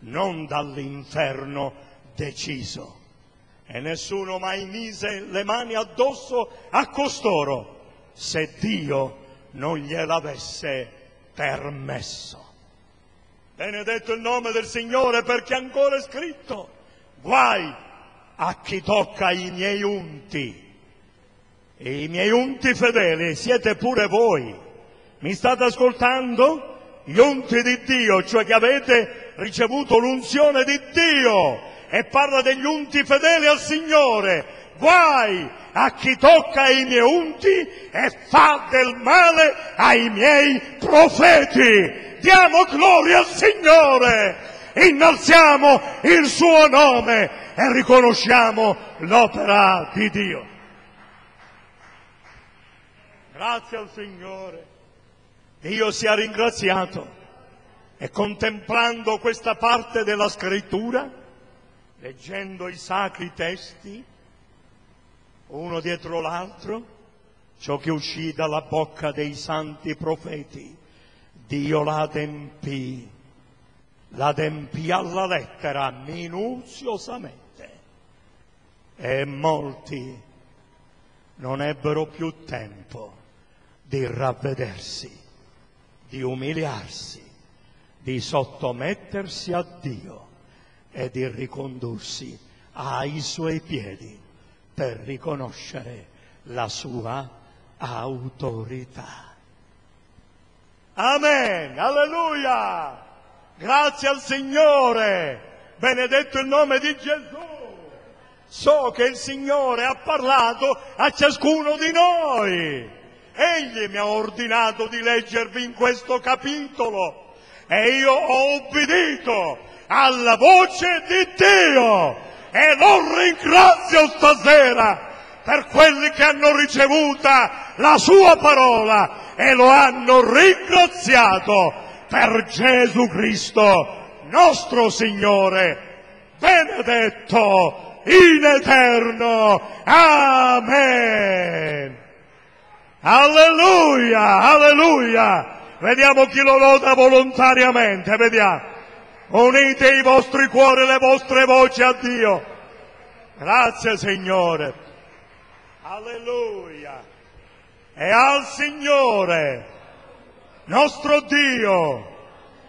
non dall'inferno deciso. E nessuno mai mise le mani addosso a costoro se Dio non gliel'avesse permesso. Benedetto il nome del Signore perché ancora è scritto, guai a chi tocca i miei unti i miei unti fedeli siete pure voi. Mi state ascoltando? Gli unti di Dio, cioè che avete ricevuto l'unzione di Dio e parla degli unti fedeli al Signore. Guai a chi tocca i miei unti e fa del male ai miei profeti. Diamo gloria al Signore, innalziamo il suo nome e riconosciamo l'opera di Dio. Grazie al Signore. Dio sia ringraziato. E contemplando questa parte della scrittura, leggendo i sacri testi, uno dietro l'altro, ciò che uscì dalla bocca dei santi profeti, Dio l'adempì, l'adempì alla lettera minuziosamente. E molti non ebbero più tempo di ravvedersi, di umiliarsi, di sottomettersi a Dio e di ricondursi ai suoi piedi per riconoscere la sua autorità. Amen, alleluia, grazie al Signore, benedetto il nome di Gesù. So che il Signore ha parlato a ciascuno di noi. Egli mi ha ordinato di leggervi in questo capitolo e io ho obbedito alla voce di Dio e lo ringrazio stasera per quelli che hanno ricevuta la sua parola e lo hanno ringraziato per Gesù Cristo, nostro Signore, benedetto in eterno. Amen. Alleluia, alleluia. Vediamo chi lo loda volontariamente, vediamo. Unite i vostri cuori e le vostre voci a Dio. Grazie Signore. Alleluia. E al Signore, nostro Dio,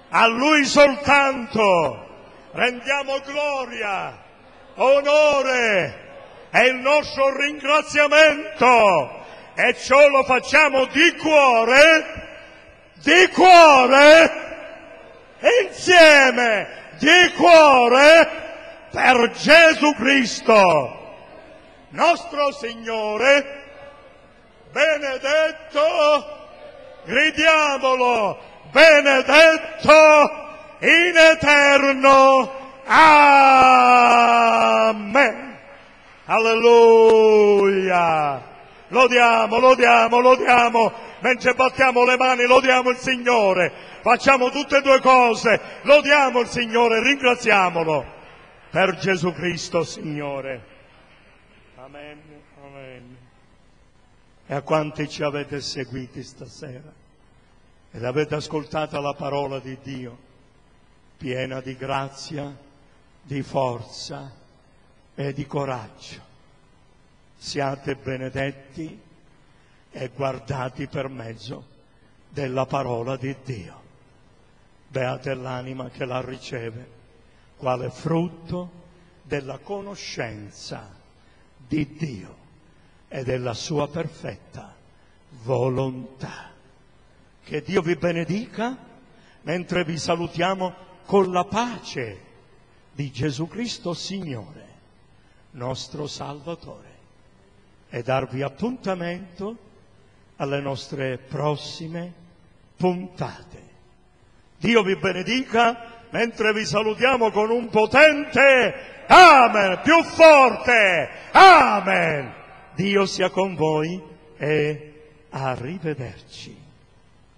a Lui soltanto rendiamo gloria, onore e il nostro ringraziamento e ciò lo facciamo di cuore, di cuore, insieme, di cuore, per Gesù Cristo, nostro Signore, benedetto, gridiamolo, benedetto in eterno. Amen. Alleluia. Lodiamo, lodiamo, lodiamo, mentre battiamo le mani, lodiamo il Signore. Facciamo tutte e due cose, lodiamo il Signore, ringraziamolo per Gesù Cristo, Signore. Amen, amen. E a quanti ci avete seguiti stasera ed avete ascoltato la parola di Dio, piena di grazia, di forza e di coraggio. Siate benedetti e guardati per mezzo della parola di Dio. Beata è l'anima che la riceve, quale frutto della conoscenza di Dio e della sua perfetta volontà. Che Dio vi benedica mentre vi salutiamo con la pace di Gesù Cristo Signore, nostro Salvatore, e darvi appuntamento alle nostre prossime puntate. Dio vi benedica mentre vi salutiamo con un potente Amen, più forte, Amen. Dio sia con voi e arrivederci.